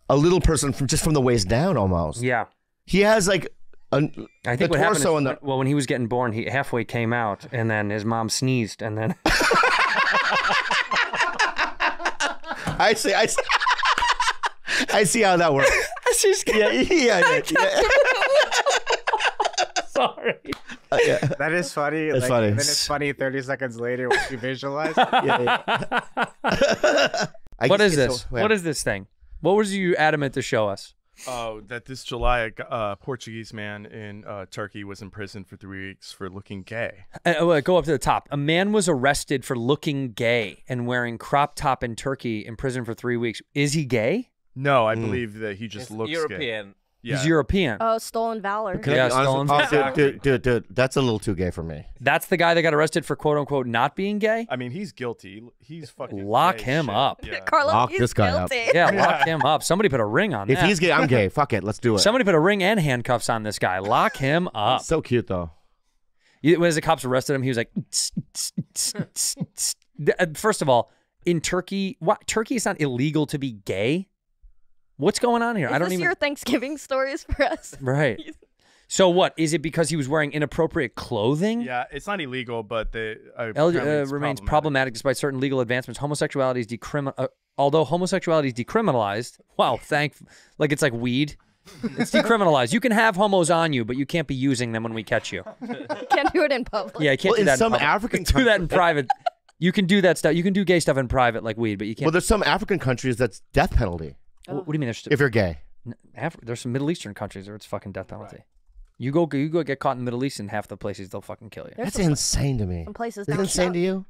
a little person from just from the waist down almost. Yeah, He has like a, I think the what happened is, the well, when he was getting born, he halfway came out, and then his mom sneezed, and then [LAUGHS] I see I see, [LAUGHS] I see how that works. Yeah, yeah, yeah, [LAUGHS] yeah. [LAUGHS] sorry. Uh, yeah. That is funny. That's like, funny. Then it's funny 30 seconds later once you visualize. yeah, yeah. [LAUGHS] I What guess is it's this? so- What is this thing? What was you adamant to show us? Oh, that this July, a uh, Portuguese man in uh, Turkey was in prison for three weeks for looking gay. Uh, uh, go up to the top. A man was arrested for looking gay and wearing crop top in Turkey in prison for three weeks. Is he gay? No, I believe that he just It's looks European. gay. Yeah. He's European. Oh, stolen valor. Can Yeah, stolen- with- oh, dude, dude, dude, dude, that's a little too gay for me. That's the guy that got arrested for quote unquote not being gay. I mean, he's guilty. He's fucking. Lock gay him shit. up. Yeah. Carlo, Lock he's this guy up. guilty. Yeah, [LAUGHS] lock him up. Somebody put a ring on If that. he's gay, I'm gay. Fuck it, let's do it. Somebody put a ring and handcuffs on this guy. Lock him up. so cute though. When the cops arrested him, he was like, "Tss, tss, tss, tss, tss." Uh, first of all, in Turkey, what Turkey is not illegal to be gay. What's going on here? Is I don't this even. your Thanksgiving stories for us? [LAUGHS] Right. So what is it because he was wearing inappropriate clothing? Yeah, it's not illegal, but the uh, L- uh, remains problematic. problematic despite certain legal advancements. Homosexuality is decrimin- uh, although homosexuality is decriminalized. Wow, thank like it's like weed. It's [LAUGHS] decriminalized. You can have homos on you, but you can't be using them when we catch you. [LAUGHS] Can't do it in public. Yeah, you can't Well, do in that. some public. African do that in private. You can do that stuff. You can do gay stuff in private, like weed, but you can't. Well, there's some African countries that's death penalty Wh- what do you mean? There's if you're gay. Af- there's some Middle Eastern countries where it's fucking death penalty. You go, you go get caught in the Middle East, and half the places they'll fucking kill you. There's That's some- insane to me. Some places Is that down insane south. to you?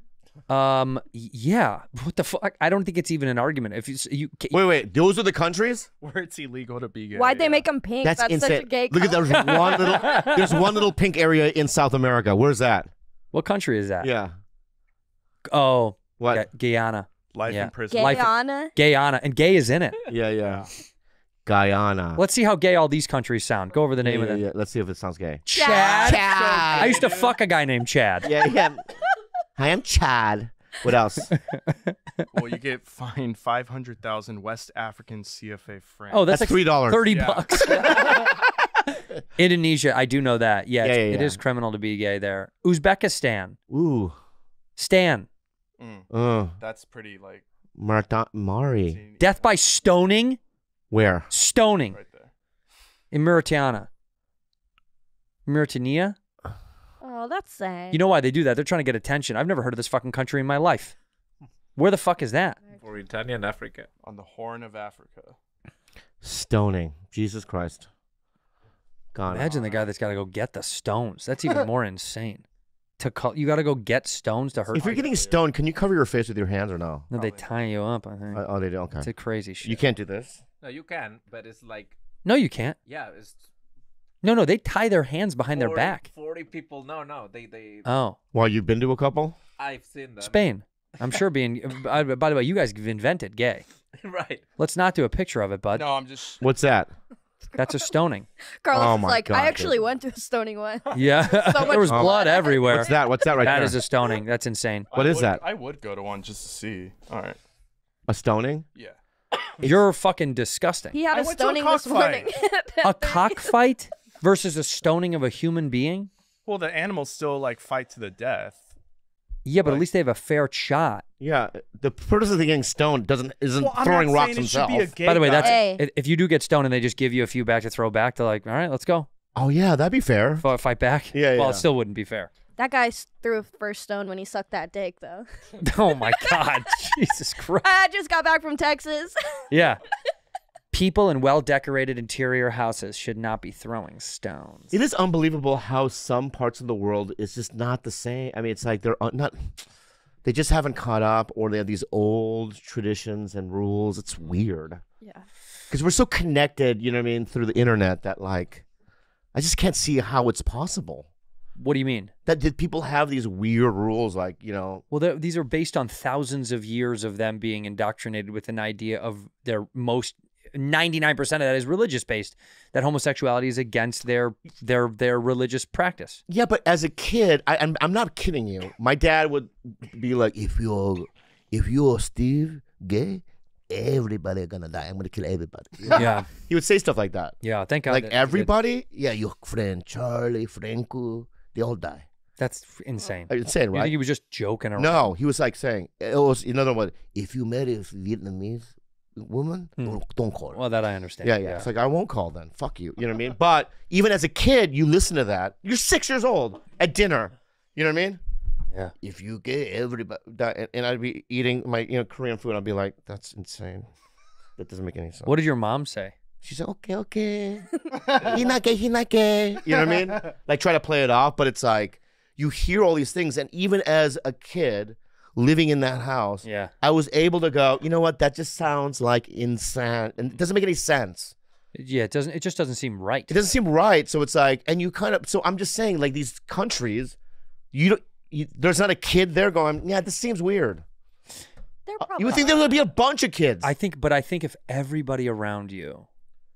Um, yeah. What the fuck? I don't think it's even an argument. If you, s- you, Wait, wait. Those are the countries. [LAUGHS] Where it's illegal to be gay. Why'd they yeah. make them pink? That's, That's, insane. such a gay Look at color. there's one little. [LAUGHS] There's one little pink area in South America. Where's that? what country is that? Yeah. Oh, What? Ga- Guyana. Life Yeah. in prison? Life- Guyana. Guyana, and gay is in it. [LAUGHS] Yeah, yeah. Guyana. Let's see how gay all these countries sound. Go over the name yeah, of them. yeah, yeah. Let's see if it sounds gay. Chad. Chad. I used to fuck a guy named Chad. Yeah, yeah. Hi, I'm Chad. What else? [LAUGHS] well, you get fined five hundred thousand West African CFA francs. Oh, that's, That's like $3. Thirty Yeah. bucks. [LAUGHS] Indonesia, I do know that. Yeah, Yeah, it's- yeah, it yeah. is criminal to be gay there. Uzbekistan, Ooh. Stan, Mm, Uh, that's pretty like Marta Mari. seen- death by stoning, Where? stoning right there. in Mauritania. Mauritania. Oh, that's sad. You know why they do that? They're trying to get attention. I've never heard of this fucking country in my life. Where the fuck is that? Mauritania and Africa. on the Horn of Africa. Stoning. Jesus Christ. God. Imagine the guy that's got to go get the stones. That's even [LAUGHS] more insane. To call, you got to go get stones to hurt. If you're getting stoned, can you cover your face with your hands or no? no, they tie you up. I think Uh, oh, they do. Okay. it's a crazy shit. You can't do this. No, you can, but it's like No, you can't. yeah, it's No, no, they tie their hands behind their back. Forty people. No, no, they they. Oh, Well, you've been to a couple. I've seen them. Spain. I'm sure [LAUGHS] being. by, by the way, you guys have invented gay. right. Let's not do a picture of it, bud. No, I'm just. What's that? That's a stoning. Carlos Oh is like, God, I actually dude. went to a stoning one. [LAUGHS] Yeah, [LAUGHS] So there was much blood blood. everywhere. What's that? What's that right That there? is a stoning. That's insane. What I is would- that? I would go to one just to see. All right. a stoning? Yeah. [COUGHS] You're fucking disgusting. He had I a went to a stoning this morning. [LAUGHS] A cockfight versus a stoning of a human being. Well, the animals still like fight to the death. Yeah, but at least they have a fair shot. Yeah. The purpose of the getting stoned doesn't isn't Well, throwing rocks saying it himself. be a gay By the way, guy. that's Hey. if you do get stoned and they just give you a few back to throw back, they're like, all right, let's go. oh yeah, that'd be fair. F- fight back. Yeah, Well, yeah. it still wouldn't be fair. that guy threw a first stone when he sucked that dick, though. [LAUGHS] oh my God, [LAUGHS] Jesus Christ. I just got back from Texas. [LAUGHS] Yeah. People in well-decorated interior houses should not be throwing stones. It is unbelievable how some parts of the world is just not the same. I mean, it's like they're un- not. They just haven't caught up, or they have these old traditions and rules. It's weird yeah. because we're so connected. You know what I mean through the internet that like, I just can't see how it's possible. What do you mean? That did people have these weird rules like you know Well, these are based on thousands of years of them being indoctrinated with an idea of their most 99% of that is religious based that homosexuality is against their their their religious practice. Yeah, but as a kid, I, I'm I'm not kidding you. My dad would be like, "If you're, if you're Steve gay, everybody are gonna die. I'm gonna kill everybody." Yeah. he would say stuff like that. Yeah, thank God. like everybody, yeah, your friend Charlie, Franco, they all die. That's insane. Uh, insane, You right? think he was just joking around? No, he was like saying it was in other words, if you marry a Vietnamese woman, Hmm. don't, call her. Well, that I understand. yeah, yeah, It's like I won't call then. Fuck you. You know what I mean? But even as a kid, you listen to that. You're six years old at dinner. You know what I mean? Yeah. If you get everybody, that, and- I'd be eating my you know Korean food, I'd be like, that's insane. That doesn't make any sense. What did your mom say? She's like, okay, okay. [LAUGHS] hinake, hinake. You know what I mean? Like try to play it off, but it's like you hear all these things, and even as a kid living in that house, Yeah. I was able to go, you know what? That just sounds like insane, and it doesn't make any sense. Yeah, it doesn't. It just doesn't seem right. It doesn't seem right. So it's like, and you kind of. So I'm just saying, like these countries, you don't. You, there's not a kid there going, yeah, this seems weird. They're Uh, You would think there would be a bunch of kids. I think, but I think if everybody around you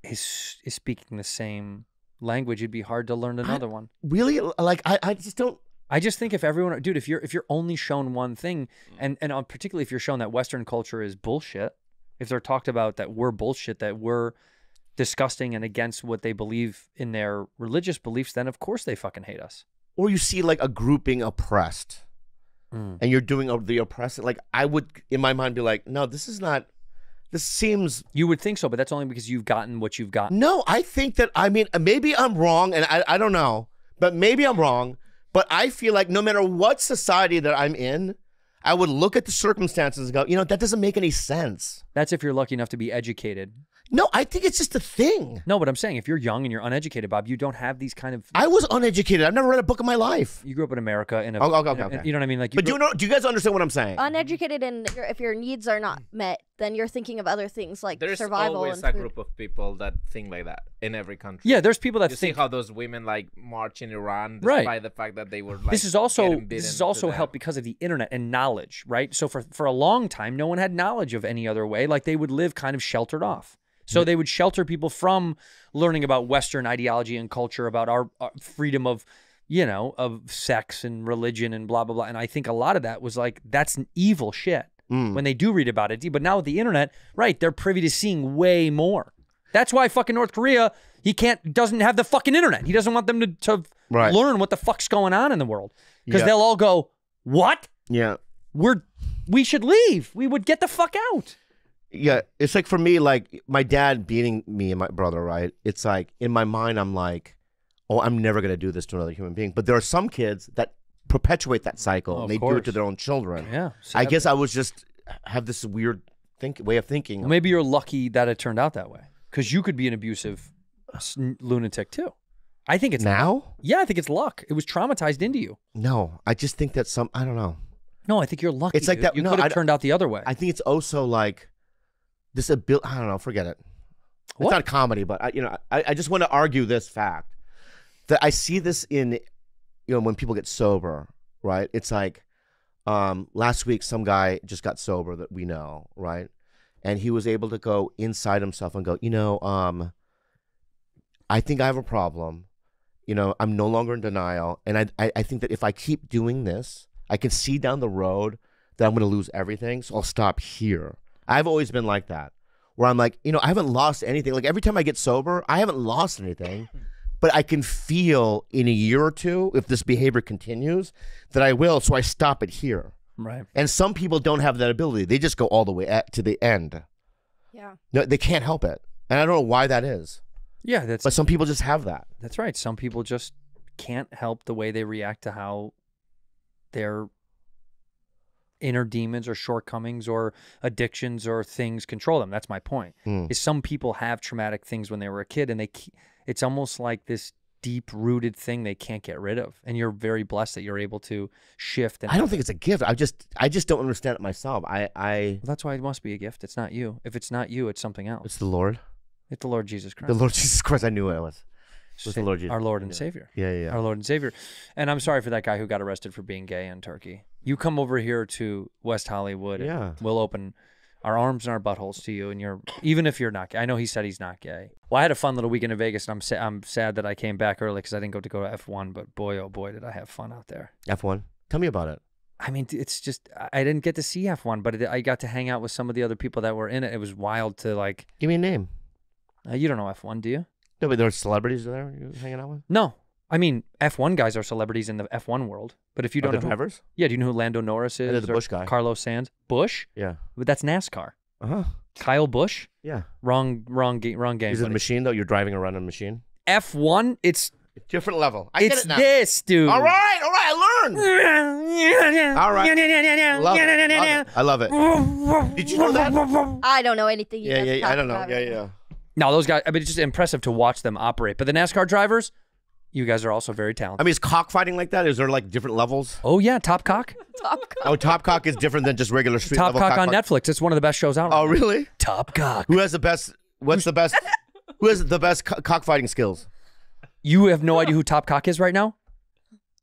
is is speaking the same language, it'd be hard to learn another one. really, like I, I just don't. I just think if everyone, dude, if you're if you're only shown one thing, and and uh, particularly if you're shown that Western culture is bullshit, if they're talked about that we're bullshit, that we're disgusting and against what they believe in their religious beliefs, then of course they fucking hate us. Or you see like a group being oppressed, Mm. and you're doing the oppressing. Like I would, in my mind, be like, no, this is not. This seems. You would think so, but that's only because you've gotten what you've gotten. No, I think that I mean maybe I'm wrong, and I I don't know, but maybe I'm wrong. But I feel like no matter what society that I'm in, I would look at the circumstances and go, you know, that doesn't make any sense. That's if you're lucky enough to be educated. No, I think it's just a thing. No, but I'm saying if you're young and you're uneducated, Bob, you don't have these kind of. I was uneducated. I've never read a book in my life. You grew up in America in a. Oh, okay, in a- okay, okay. You know what I mean? Like, you But do you know? Do you guys understand what I'm saying? Uneducated and if your needs are not met, then you're thinking of other things like There's survival always and a food. group of people that think like that in every country. Yeah, there's people that you think- see how those women like march in Iran Right. despite the fact that they were like this is also this is also helped because of the internet and knowledge, right? So for for a long time, no one had knowledge of any other way. Like they would live kind of sheltered off. So they would shelter people from learning about Western ideology and culture, about our, our freedom of, you know, of sex and religion and blah blah blah. And I think a lot of that was like that's an evil shit Mm. when they do read about it. But now with the internet, right, they're privy to seeing way more. That's why fucking North Korea he can't doesn't have the fucking internet. He doesn't want them to, to Right. learn what the fuck's going on in the world because Yeah. they'll all go, "What? Yeah. We're we should leave. We would get the fuck out." Yeah, it's like for me, like my dad beating me and my brother, right? It's like in my mind, I'm like, oh, I'm never gonna do this to another human being. But there are some kids that perpetuate that cycle, Oh, and they do it to their own children. Yeah, I guess I was just have this weird think way of thinking. Well, maybe you're lucky that it turned out that way because you could be an abusive lunatic too. I think it's now. Yeah, I think it's luck. It was traumatized into you. No, I just think that some I don't know. No, I think you're lucky. It's like that. You no, could have turned out the other way. I think it's also like this ability. I don't know. Forget it. What? It's not comedy, but I, you know, I, I just want to argue this fact that I see this in, you know, when people get sober, right? It's like um, last week, some guy just got sober that we know, right? And he was able to go inside himself and go, you know, um, I think I have a problem. You know, I'm no longer in denial, and I, I, I think that if I keep doing this, I can see down the road that I'm going to lose everything. So I'll stop here. I've always been like that, where I'm like, you know, I haven't lost anything. Like every time I get sober, I haven't lost anything, but I can feel in a year or two, if this behavior continues, that I will. So I stop it here. Right. And some people don't have that ability. They just go all the way at, to the end. Yeah. No, they can't help it. And I don't know why that is. Yeah, that's But some people just have that. That's right. Some people just can't help the way they react to how their inner demons or shortcomings or addictions or things control them. That's my point. Hmm. Is some people have traumatic things when they were a kid and they it's almost like this deep rooted thing they can't get rid of. And you're very blessed that you're able to shift and I don't think it's a gift. I just I just don't understand it myself. I I Well, that's why it must be a gift. It's not you. If it's not you, it's something else. It's the Lord. It's the Lord Jesus Christ. The Lord [LAUGHS] Jesus Christ. I knew it was. It was the Lord Jesus. Our Lord and Yeah. Savior. Yeah, yeah, yeah. Our Lord and Savior. And I'm sorry for that guy who got arrested for being gay in Turkey. You come over here to West Hollywood. and Yeah. We'll open our arms and our buttholes to you. And you're, even if you're not gay, I know he said he's not gay. Well, I had a fun little weekend in Vegas and I'm, sa- I'm sad that I came back early because I didn't go to go to F1, but boy, oh boy, did I have fun out there. F1. Tell me about it. I mean, it's just, I- I didn't get to see F1, but it, I got to hang out with some of the other people that were in it. It was wild to like, Give me a name. uh, you don't know F1, do you? No, but there are celebrities there you're hanging out with. No. I mean, F1 guys are celebrities in the F1 world, but if you don't they know who- drivers? yeah, do you know who Lando Norris is? know the or Busch guy. Carlos Sainz. Busch? Yeah. But that's NASCAR. Uh huh. Kyle Busch? Yeah. Wrong, wrong, ga- wrong game. Is it a buddy. machine though? You're driving around in a machine. F1, it's Different level. I it's get it now. this, dude. All right, all right. I learned. [LAUGHS] All right. Love it, love it. I love it. [LAUGHS] Did you know that? I don't know anything. You Yeah, guys yeah. talk I don't know. about Yeah, yeah. No, those guys. I mean, it's just impressive to watch them operate. But the NASCAR drivers, you guys are also very talented. I mean, is cockfighting like that? Is there like different levels? oh yeah, Top Cock. [LAUGHS] Top cock. Oh, Top Cock is different than just regular street Top level Cock on cockfight- Netflix. It's one of the best shows out. Oh, right now. really? Top Cock. Who has the best? What's the best? [LAUGHS] Who has the best co- cockfighting skills? You have no idea who Top Cock is right now.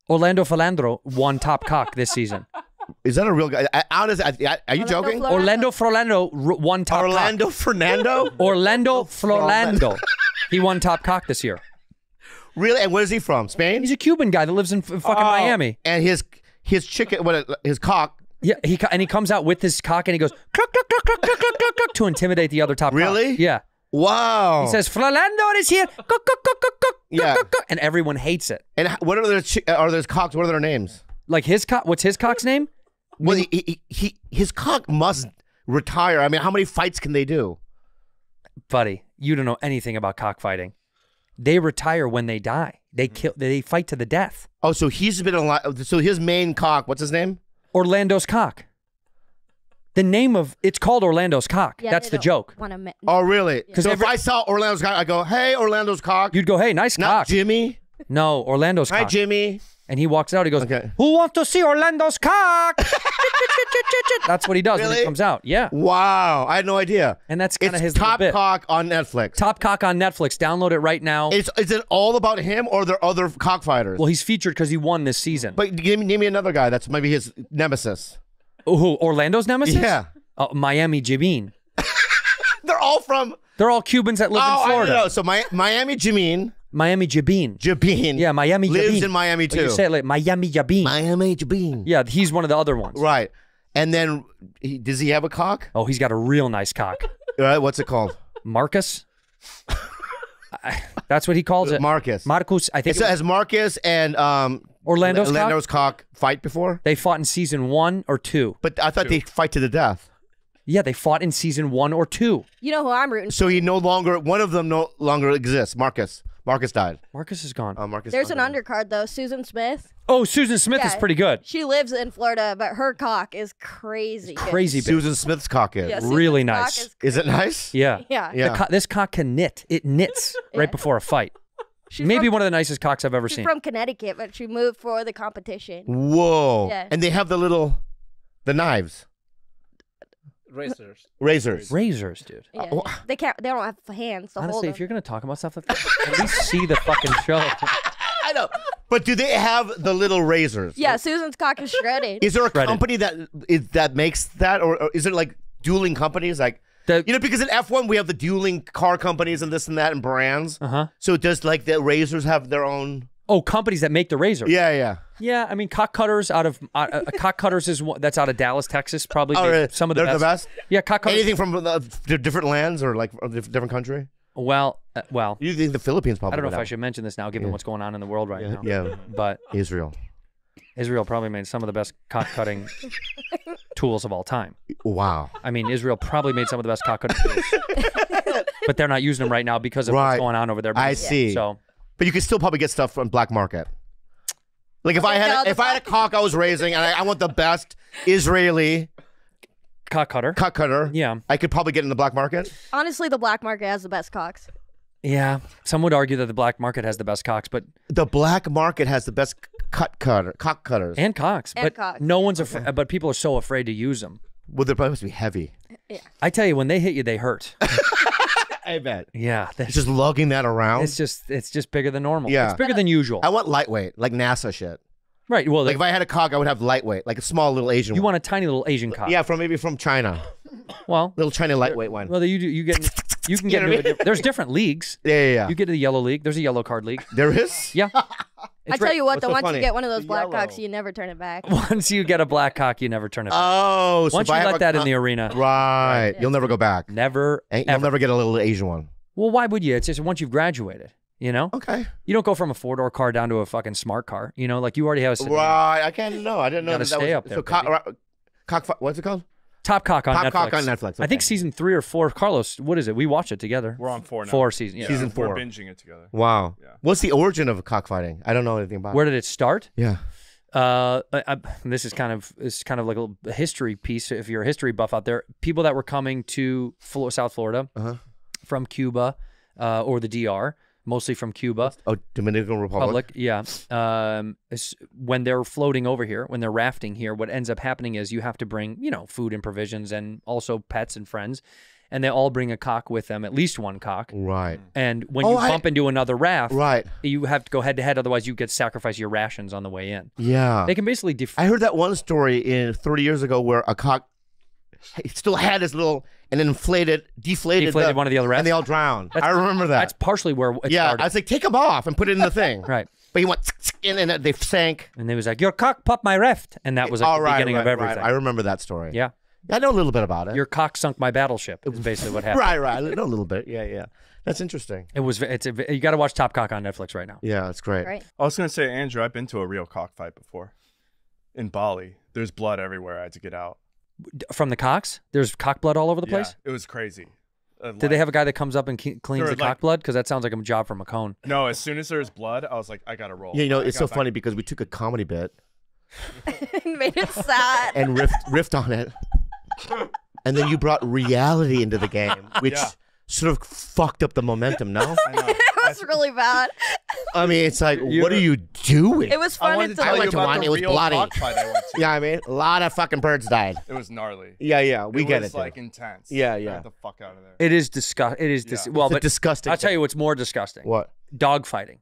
Orlando Philandro won Top Cock this season. [LAUGHS] Is that a real guy? I, honestly, I, I, are you Orlando joking? Flores. Orlando Frolando won Top Orlando Cock. Fernando? [LAUGHS] Orlando Florlando. [LAUGHS] he won Top Cock this year. really? And where is he from? Spain? He's a Cuban guy that lives in f- fucking Oh, Miami. And his his chicken, what? His cock. Yeah, he and he comes out with his cock and he goes cluck cluck cluck cluck cluck cluck cluck, cluck to intimidate the other top. cock. Really? Yeah. Wow. He says Florlando is here. Cuck, cuck, cuck, cuck, cuck, Yeah. cuck, cuck," and everyone hates it. and what are their are those cocks? What are their names? Like his cock. What's his cock's name? Well, he, he, he his cock must retire. I mean, how many fights can they do? Buddy, you don't know anything about cockfighting. They retire when they die. They hmm. kill. They fight to the death. Oh, so he's been alive. So his main cock, what's his name? Orlando's cock. The name of it's called Orlando's cock. Yeah, That's the joke. wanna me- Oh, really? 'Cause So if I saw Orlando's cock, I go, "Hey, Orlando's cock." You'd go, hey, nice Not cock. Jimmy. No, Orlando's Hi, cock. Jimmy. And he walks out. He goes, Okay. "Who wants to see Orlando's cock?" [LAUGHS] that's what he does when Really? he comes out. Yeah, Wow, I had no idea. and that's kind of his Top. Cock on Netflix. Top cock on Netflix. Download it right now. Is, is it all about him or are there other cockfighters? well, he's featured because he won this season. but give me, name me another guy that's maybe his nemesis. Who? Orlando's nemesis? Yeah. Uh, Miami Jabin. [LAUGHS] They're all from. They're all Cubans that live oh, in Florida. I know. So my, Miami Jameen, Miami Jabin. Jabeen. Yeah, Miami lives Jabin. in Miami But You say it like Miami Jabin. Miami Jabeen. yeah, he's one of the other ones. Right. And then, he, does he have a cock? Oh, he's got a real nice cock. Right. [LAUGHS] What's it called? Marcus. I- That's what he calls it. Marcus. Marcus. I think It's, it was- has Marcus and um, Orlando's cock? Orlando's cock fight before? they fought in season one or two. But I thought they fight to the death. Yeah, they fought in season one or two. You know who I'm rooting for? So he no longer, one of them no longer exists. Marcus. Marcus died. Marcus is gone. Uh, Marcus. There's an died. undercard though, Susan Smith. oh, Susan Smith is pretty good. She lives in Florida, but her cock is crazy. good. Crazy big. Susan Smith's cock is. Yeah, Really nice. is Is it nice? Yeah. Yeah. Yeah. Co- this cock can knit. It knits [LAUGHS] right before a fight. [LAUGHS] She's Maybe from, one of the nicest cocks I've ever seen. She's seen. from Connecticut, but she moved for the competition. Whoa. Yeah. And they have the little, the knives, Racers. razors. Razors, dude. Yeah. wha- they can't. They don't have hands to hold Honestly, them. if you're gonna talk about stuff like that, at least see the fucking [LAUGHS] show. I know. But do they have the little razors? yeah, Susan's cock is shredded. Is there a Shredded. company that is, that makes that, or, or is it like dueling companies? Like The- you know, because in F one we have the dueling car companies and this and that and brands. Uh huh. So does like the razors have their own? Oh, companies that make the razor. Yeah, yeah. Yeah, I mean, cock cutters out of uh, uh, [LAUGHS] cock cutters is one that's out of Dallas, Texas. Probably Oh, really? some of the They're best. the best. Yeah, cock cutters. Anything from the, the different lands or like a different country? Well, uh, well, You think the Philippines probably? I don't know would if I should mention this now, given Yeah. what's going on in the world right Yeah, now. yeah. But Israel. Israel probably made some of the best cock cutting [LAUGHS] tools of all time. Wow. I mean, Israel probably made some of the best cock cutting tools, [LAUGHS] but they're not using them right now because of Right. what's going on over there. I see. So But you can still probably get stuff from black market. Like if I had the if I had a cock I was raising and I, I want the best Israeli cock cutter. cock cutter, Yeah. I could probably get in the black market. Honestly, the black market has the best cocks. Yeah. Some would argue that the black market has the best cocks, but The black market has the best cut cutter, cock cutters. and cocks, And but cocks, no one's afraid. But people are so afraid to use them. well, they're probably supposed to be heavy. Yeah. I tell you, when they hit you, they hurt. [LAUGHS] I bet. yeah. It's just lugging that around. It's just it's just bigger than normal. Yeah. It's bigger than usual. I want lightweight, like NASA shit. right. Well, Like if I had a cock, I would have lightweight, like a small little Asian. you one. want a tiny little Asian cock. Yeah, from maybe from China, Well, little China lightweight one. well, you do, you get [LAUGHS] you can You get know what I into a diff- there's different leagues. [LAUGHS] Yeah, yeah, yeah. You get to the yellow league. There's a yellow card league. there is. [LAUGHS] Yeah. I tell you what, though, so once funny? you get one of those black yellow. cocks, you never turn it back. [LAUGHS] Once you get a black cock, you never turn it back. Oh, so Once if you I let a that in the arena, right, you'll never go back. never, And you'll ever. never get a little Asian one. Well, why would you? It's just once you've graduated. You know, Okay. you don't go from a four door car down to a fucking smart car. You know, like you already have a sedan. Right. I can't know. I didn't know Gotta that, that stay was up there, so cock, baby. cock. What's it called? Top cock on Top Netflix. Cock on Netflix, I think season three or four. Carlos, what is it? We watched it together. We're on four now. Four season. Yeah. Season We're binging it together. Wow. Yeah. What's the origin of cockfighting? I don't know anything about. It. Where it. did it start? Yeah. Uh, I, I, this is kind of this is kind of like a, history piece. If you're a history buff out there, people that were coming to Flo- South Florida Uh-huh. from Cuba uh, or the DR, mostly from Cuba. Oh, Dominican Republic. Public, yeah. Um, when they're floating over here, when they're rafting here, what ends up happening is you have to bring, you know, food and provisions, and also pets and friends, and they all bring a cock with them, at least one cock. Right. And when Oh, you I- bump into another raft, Right. you have to go head to head, otherwise you get sacrifice your rations on the way in. Yeah. They can basically I heard that one story in 30 years ago where a cock he still had his little and inflated, deflated, Deflated the- one of the other rafts? and they all drowned. That's- I remember that. That's partially where it yeah, started. I was like, take them off and put it in the thing. [LAUGHS] right. But he went in and they sank. And they was like, "Your cock popped my raft," and that was like All the right, beginning right, of right. everything. I remember that story. Yeah. I know a little bit about it. Your cock sunk my battleship. Is basically what happened. right, right. I know a little bit. Yeah, yeah. That's interesting. It was. It's a, you got to watch Top Cock on Netflix right now. Yeah, it's great. Right. I was gonna say, Andrew, I've been to a real cockfight before. In Bali, there's blood everywhere. I had to get out. D- From the cocks, there's cock blood all over the place. Yeah, it was crazy. Uh, Did they have a guy that comes up and ke- cleans the like- cock blood? Because that sounds like a job for McCone. No, as soon as there was blood, I was like, I gotta roll. Yeah, you know, I it's so back- funny because we took a comedy bit [LAUGHS] Made it sad. and riffed, riffed on it. [LAUGHS] And then you brought reality into the game, which Yeah. Sort of fucked up the momentum, no? [LAUGHS] [LAUGHS] It was really bad. I mean, it's like, what are you doing? It was I fun wanted to until tell I you went to about one, the it was real bloody. cockfight I went to. [LAUGHS] yeah, I mean, a lot of fucking birds died. It was gnarly. Yeah, yeah, we get it get was it. like dude. intense. Yeah, yeah. Get yeah. the fuck out of there. It is disgust. It is dis- Yeah. well, It's a but disgusting I'll tell thing. you what's more disgusting. What? Dog fighting.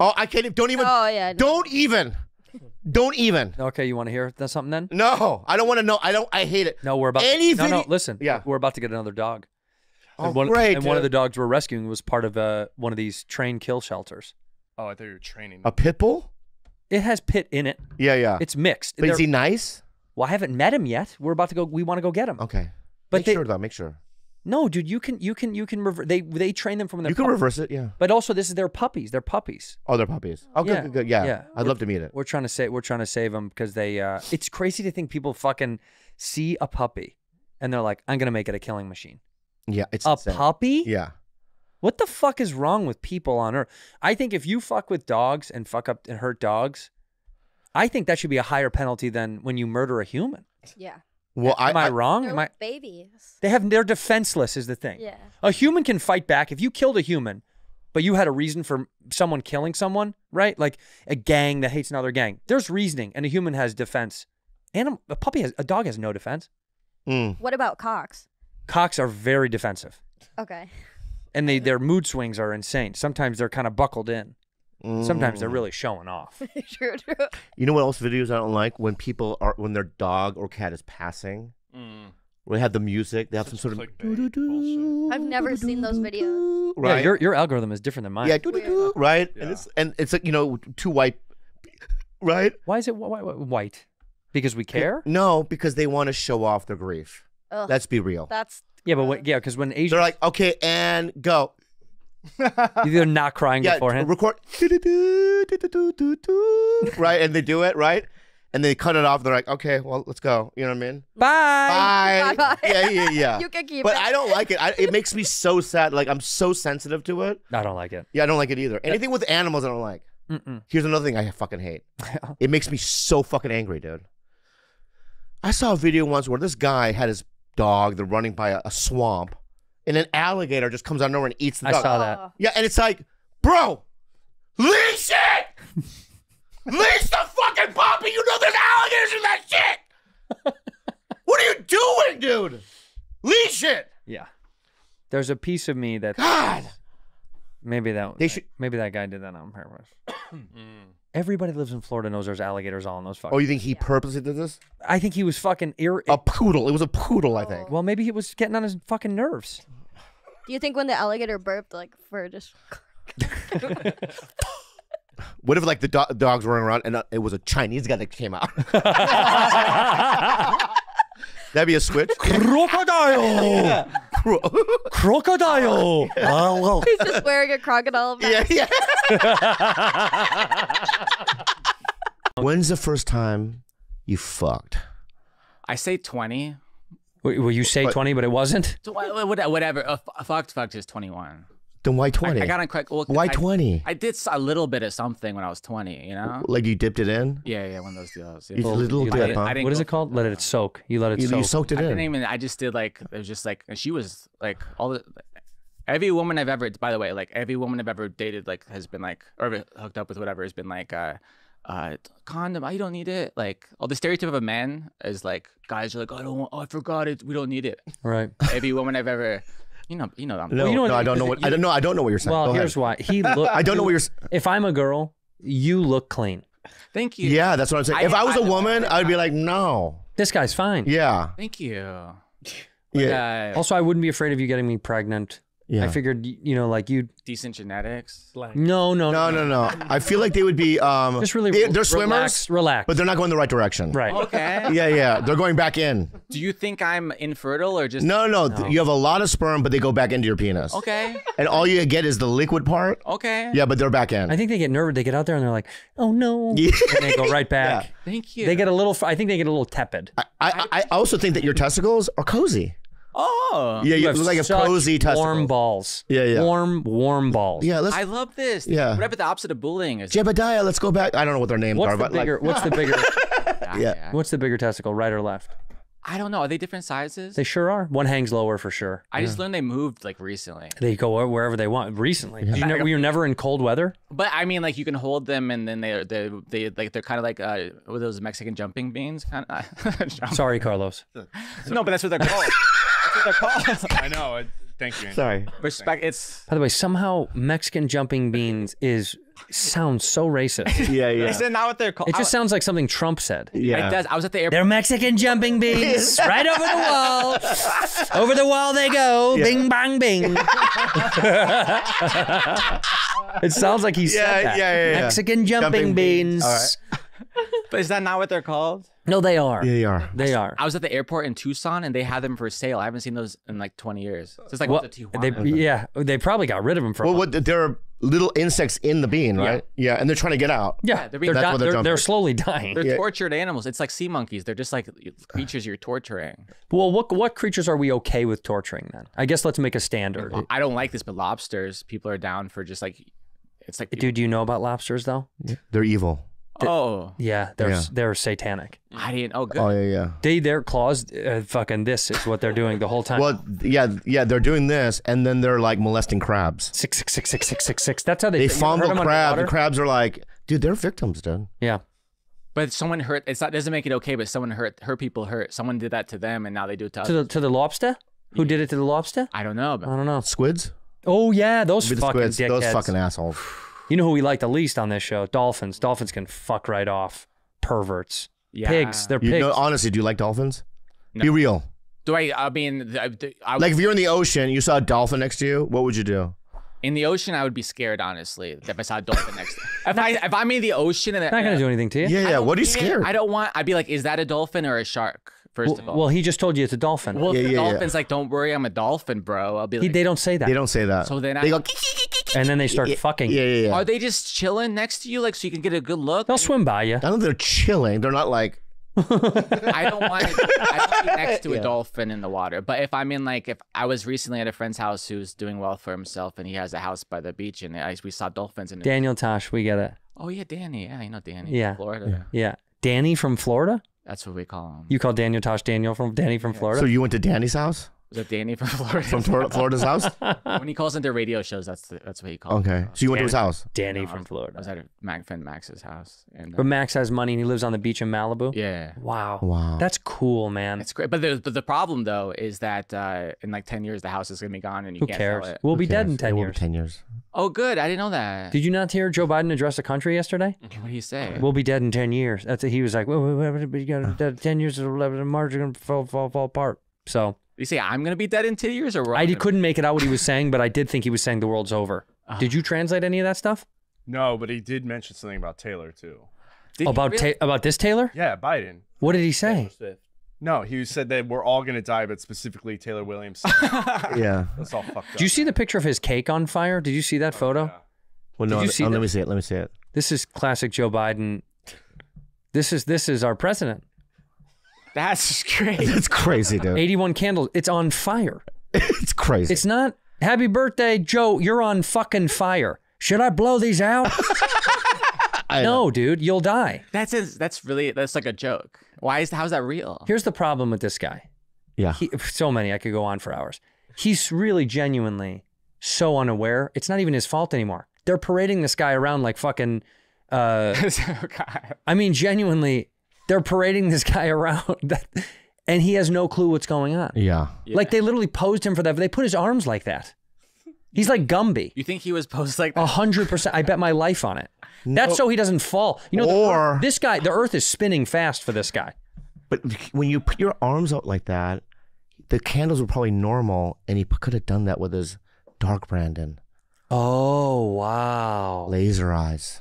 Oh, I can't even. Don't even. Oh yeah. no. Don't even. Don't even. Okay, you want to hear that something then? No, I don't want to know. I don't. I hate it. No, we're about. Any no, no. Listen. Yeah. we're about to get another dog. Oh, and one, great, And one of the dogs we're rescuing was part of uh, one of these train kill shelters. Oh, I thought you were training. A pit bull? It has pit in it. Yeah, yeah. It's mixed. but is They're- he nice? Well, I haven't met him yet. We're about to go. We want to go get him. Okay. But make they- sure though. Make sure. No, dude, you can you can you can rever- they they train them from their You can pup- reverse it. Yeah. But also, this is their puppies. They're puppies. Oh, they're puppies. Oh, good, Yeah, good, good. Yeah. yeah. I'd love to meet it. We're trying to say we're trying to save them because they. Uh, it's crazy to think people fucking see a puppy and they're like, I'm gonna make it a killing machine. Yeah, it's A insane. puppy? Yeah. What the fuck is wrong with people on earth? I think if you fuck with dogs and fuck up and hurt dogs, I think that should be a higher penalty than when you murder a human. Yeah. Well, I, Am I, I wrong? They're Am I? babies. They have they're defenseless is the thing. Yeah. A human can fight back if you killed a human, but you had a reason for someone killing someone, right? Like a gang that hates another gang. There's reasoning, and a human has defense. Animal, a puppy has a dog has no defense. Mm. What about cocks? Cocks are very defensive, Okay. and they their mood swings are insane. Sometimes they're kind of buckled in. Sometimes they're really showing off. [LAUGHS] true, true. You know what else videos I don't like when people are when their dog or cat is passing. Mm. Where they have the music, they have some sort of Clickbait bullshit. I've never seen those videos. right. Yeah, your your algorithm is different than mine. yeah, right, and it's and it's like you know two white, [LAUGHS] right? Why is it wh- wh- wh- white? Because we care. No, because they want to show off their grief. Ugh, Let's be real. that's Yeah, but when, yeah, because when Asian, They're like, okay, and go. [LAUGHS] they're not crying Yeah, beforehand. record. [LAUGHS] Right, and they do it right, and they cut it off. They're like, okay, well, let's go. You know what I mean? Bye. Bye. Bye-bye. Yeah, yeah, yeah. [LAUGHS] You can keep it. but it. I don't like it. I, it makes me so sad. Like I'm so sensitive to it. I don't like it. Yeah, I don't like it either. Anything with animals, I don't like. Mm-mm. Here's another thing I fucking hate. it makes me so fucking angry, dude. I saw a video once where this guy had his dog. They're running by a, a swamp, and an alligator just comes out of nowhere and eats the I dog. saw that. Oh. Yeah, and it's like, bro, leash it! [LAUGHS] leash the fucking puppy! You know there's alligators in that shit! [LAUGHS] what are you doing, dude? Leash it! Yeah. There's a piece of me that God! maybe that They should- maybe that guy did that on purpose. [COUGHS] Mm. Everybody that lives in Florida knows there's alligators all in those fucking. Oh, you think he purposely did this? I think he was fucking ir- A poodle. It was a poodle, I think. Well, maybe he was getting on his fucking nerves. Do you think when the alligator burped, like fur just? [LAUGHS] What if like the do- dogs running around and uh, it was a Chinese guy that came out? [LAUGHS] [LAUGHS] That'd be a switch. Crocodile! [LAUGHS] Crocodile! [LAUGHS] Oh, He's just wearing a crocodile mask. yeah, yeah. [LAUGHS] When's the first time you fucked? I say 20. Well, well, you say What? 20, but it wasn't? So, wha- wha- whatever. Uh, f- fucked, fucked is 21. Then why 20? I got on quick. Well, Why 20? I did s- a little bit of something when I was 20, you know? Like you dipped it in? Yeah, yeah, one of those deals. Yeah. did a little you dip, let huh? I What is it called? Let it soak. You let it You, soak. you soaked it I didn't even. I just did like it was just like she was like all the. Every woman I've ever, by the way, like every woman I've ever dated, like has been like, or hooked up with, whatever, has been like, uh, uh, condom. I don't need it. Like, all the stereotype of a man is like, guys are like, I don't want, oh, I forgot it. We don't need it. Right. Every woman I've ever, you know, you know, I'm, No, you know no, what- I don't know what I don't know. I don't know what you're saying. Well, Go ahead. here's why. He [LAUGHS] look. I don't know what you're. s- If I'm a girl, you look clean. Thank you. Yeah, that's what I'm saying. I- if I was a I- woman, I'd be like, no. This guy's fine. Yeah. Thank you. Yeah. Uh, Also, I wouldn't be afraid of you getting me pregnant. Yeah. I figured, you know, like you. decent genetics. No, no, No, no, no. No. I feel like they would be. Um, Just really they, they're swimmers, relax, relax. but they're not going the right direction. Right. Okay. [LAUGHS] Yeah, yeah. They're going back in. Do you think I'm infertile or just No, no, no. You have a lot of sperm, but they go back into your penis. Okay. And all you get is the liquid part. Okay. Yeah, but they're back in. I think they get nervous. They get out there and they're like, "Oh no," Yeah. [LAUGHS] and they go right back. Thank you. They get a little. I think they get a little tepid. I, I, I also think that your testicles are cozy. Oh. Yeah, you, have look like a such cozy testicle. warm balls. Yeah, yeah. Warm, warm balls. Yeah, let's. I love this. Yeah. Whatever the opposite of bullying is. Jebediah, let's go back. I don't know what their names What's are, the but like, bigger? what's the bigger? [LAUGHS] yeah. What's the bigger testicle, right or left? I don't know. Are they different sizes? They sure are. One hangs lower for sure. I just learned they moved like recently. They go wherever they want. Recently, Did you know, we were never in cold weather. But I mean, like you can hold them, and then they they they like they're kind of like uh, what are those Mexican jumping beans, kind [LAUGHS] of. Sorry, Carlos. [LAUGHS] no, but that's what they're called. That's what they're. [LAUGHS] I know. I, thank you. Sorry. Respect. It's. By the way, somehow Mexican jumping beans is sounds so racist. [LAUGHS] Yeah, yeah. Is that not what they're called? It just sounds like something Trump said. Yeah. It does. I was at the airport. They're Mexican jumping beans. [LAUGHS] right over the wall. Over the wall they go. Bing bang bing. it sounds like he said that. yeah, yeah, yeah. Mexican jumping, Jumping beans. beans. All right. But is that not what they're called? No, they are. Yeah, you are. They are. I was at the airport in Tucson, and they had them for sale. I haven't seen those in like 20 years. So it's like Well, what's they, yeah, they probably got rid of them for. Well, what, there are little insects in the bean, right? Yeah, and they're trying to get out. yeah, they're they're, being- That's di- they're they're, jumping. they're slowly dying. They're Yeah. tortured animals. It's like sea monkeys. They're just like creatures you're torturing. Well, what what creatures are we okay with torturing then? I guess let's make a standard. I don't like this, but lobsters, people are down for just like, it's like, Dude, do you know about lobsters though? They're evil. Oh, Yeah, they're Yeah. they're satanic. I didn't. Oh, good. Oh yeah, yeah. They their claws, uh, fucking this is what they're doing the whole time. Well, yeah, yeah. They're doing this, and then they're like molesting crabs. Six six six six six six six. That's how they. They you ever fondle them crab. The crabs are like, dude, they're victims, dude. Yeah. But someone hurt. It's not doesn't make it okay. But someone hurt. Hurt people hurt. Someone did that to them, and now they do it to, To us. the to the lobster. Who did it to the lobster? I don't know. But I don't know. Squids. Oh yeah, those Be the fucking squids. Those fucking assholes. You know who we like the least on this show? Dolphins. Dolphins can fuck right off. Perverts. Yeah. Pigs. They're You pigs. know, honestly, do you like dolphins? Be real. do I? I mean, I, I, Like if you're in the ocean, you saw a dolphin next to you, what would you do? in the ocean, I would be scared. Honestly, if I saw a dolphin next. to If I if I'm in the ocean and Not gonna do anything to you. Yeah, yeah. What are you scared? I don't want. I'd be like, is that a dolphin or a shark? First Well, of all. well, he just told you it's a dolphin. Well, Yeah, if the yeah, yeah. dolphin's like, don't worry, I'm a dolphin, bro. I'll be He- like, they don't say that. They don't say that. So then they I- go. And then they start Yeah, fucking. Yeah, yeah, yeah. are they just chilling next to you, like, so you can get a good look? They'll swim by you. I know they're chilling. They're not like. I don't want. To, I don't be next to [LAUGHS] Yeah. a dolphin in the water. But if I'm in like, if I was recently at a friend's house who's doing well for himself, and he has a house by the beach, and I, we saw dolphins in. Daniel Tosh, we get it. Oh yeah, Danny. Yeah, you know Danny. Yeah. Florida. Yeah. Danny from Florida? That's what we call him. You call Daniel Tosh Daniel from Danny from Florida? So you went to Danny's house Was that Danny from [LAUGHS] Florida? from Tor- Florida's house? [LAUGHS] when he calls into radio shows, that's the, that's what he calls. Okay, so you went to his house. Danny No, from was- I Florida. was at Mac friend Max's house, and uh, But Max has money and he lives on the beach in Malibu? yeah, Wow. Wow. That's cool, man. it's great. But the but the problem though is that uh, in like ten years the house is gonna be gone, and you Who can't cares? sell it. We'll be Who dead cares? in It 10 will be years. Ten years. Oh, good. I didn't know that. Did you not hear Joe Biden address the country yesterday? what do you say? We'll be dead in 10 years. That's it. He was like, well, well, well, but you got dead [SIGHS] 10 years, the march are going to fall, fall, fall apart. So you say I'm gonna be dead in ten years, or we're I gonna- couldn't make it out what he was saying, but I did think he was saying the world's over. Ah. Did you translate any of that stuff? No, but he did mention something about Taylor too. Did about really? Ta- about this Taylor? Yeah, Biden. What did he say? No, he said that we're all gonna die, but specifically Taylor Williams. [LAUGHS] Yeah. That's all fucked up. Did you see the picture of his cake on fire? Did you see that photo? Yeah. Well, Did no. you see oh, let me see it. Let me see it. This is classic Joe Biden. This is this is our president. That's great. It's crazy, dude. 81 candles. It's on fire. It's crazy. It's not happy birthday, Joe. You're on fucking fire. Should I blow these out? [LAUGHS] I know. no, dude, you'll die. That's is that's really that's like a joke. Why is how's that real? Here's the problem with this guy. Yeah. He, so many. I could go on for hours. He's really genuinely so unaware. It's not even his fault anymore. They're parading this guy around like fucking. Uh, [LAUGHS] I mean, genuinely, they're parading this guy [LAUGHS] around, that, and he has no clue what's going on. Yeah. Like they literally posed him for that. They put his arms like that. He's like Gumby. You think he was posed like A hundred percent. I bet my life on it. That's so he doesn't fall. You know, Or- earth- this guy, the Earth is spinning fast for this guy. But when you put your arms out like that, the candles were probably normal, and he could have done that with his dark Brandon Oh wow! laser eyes.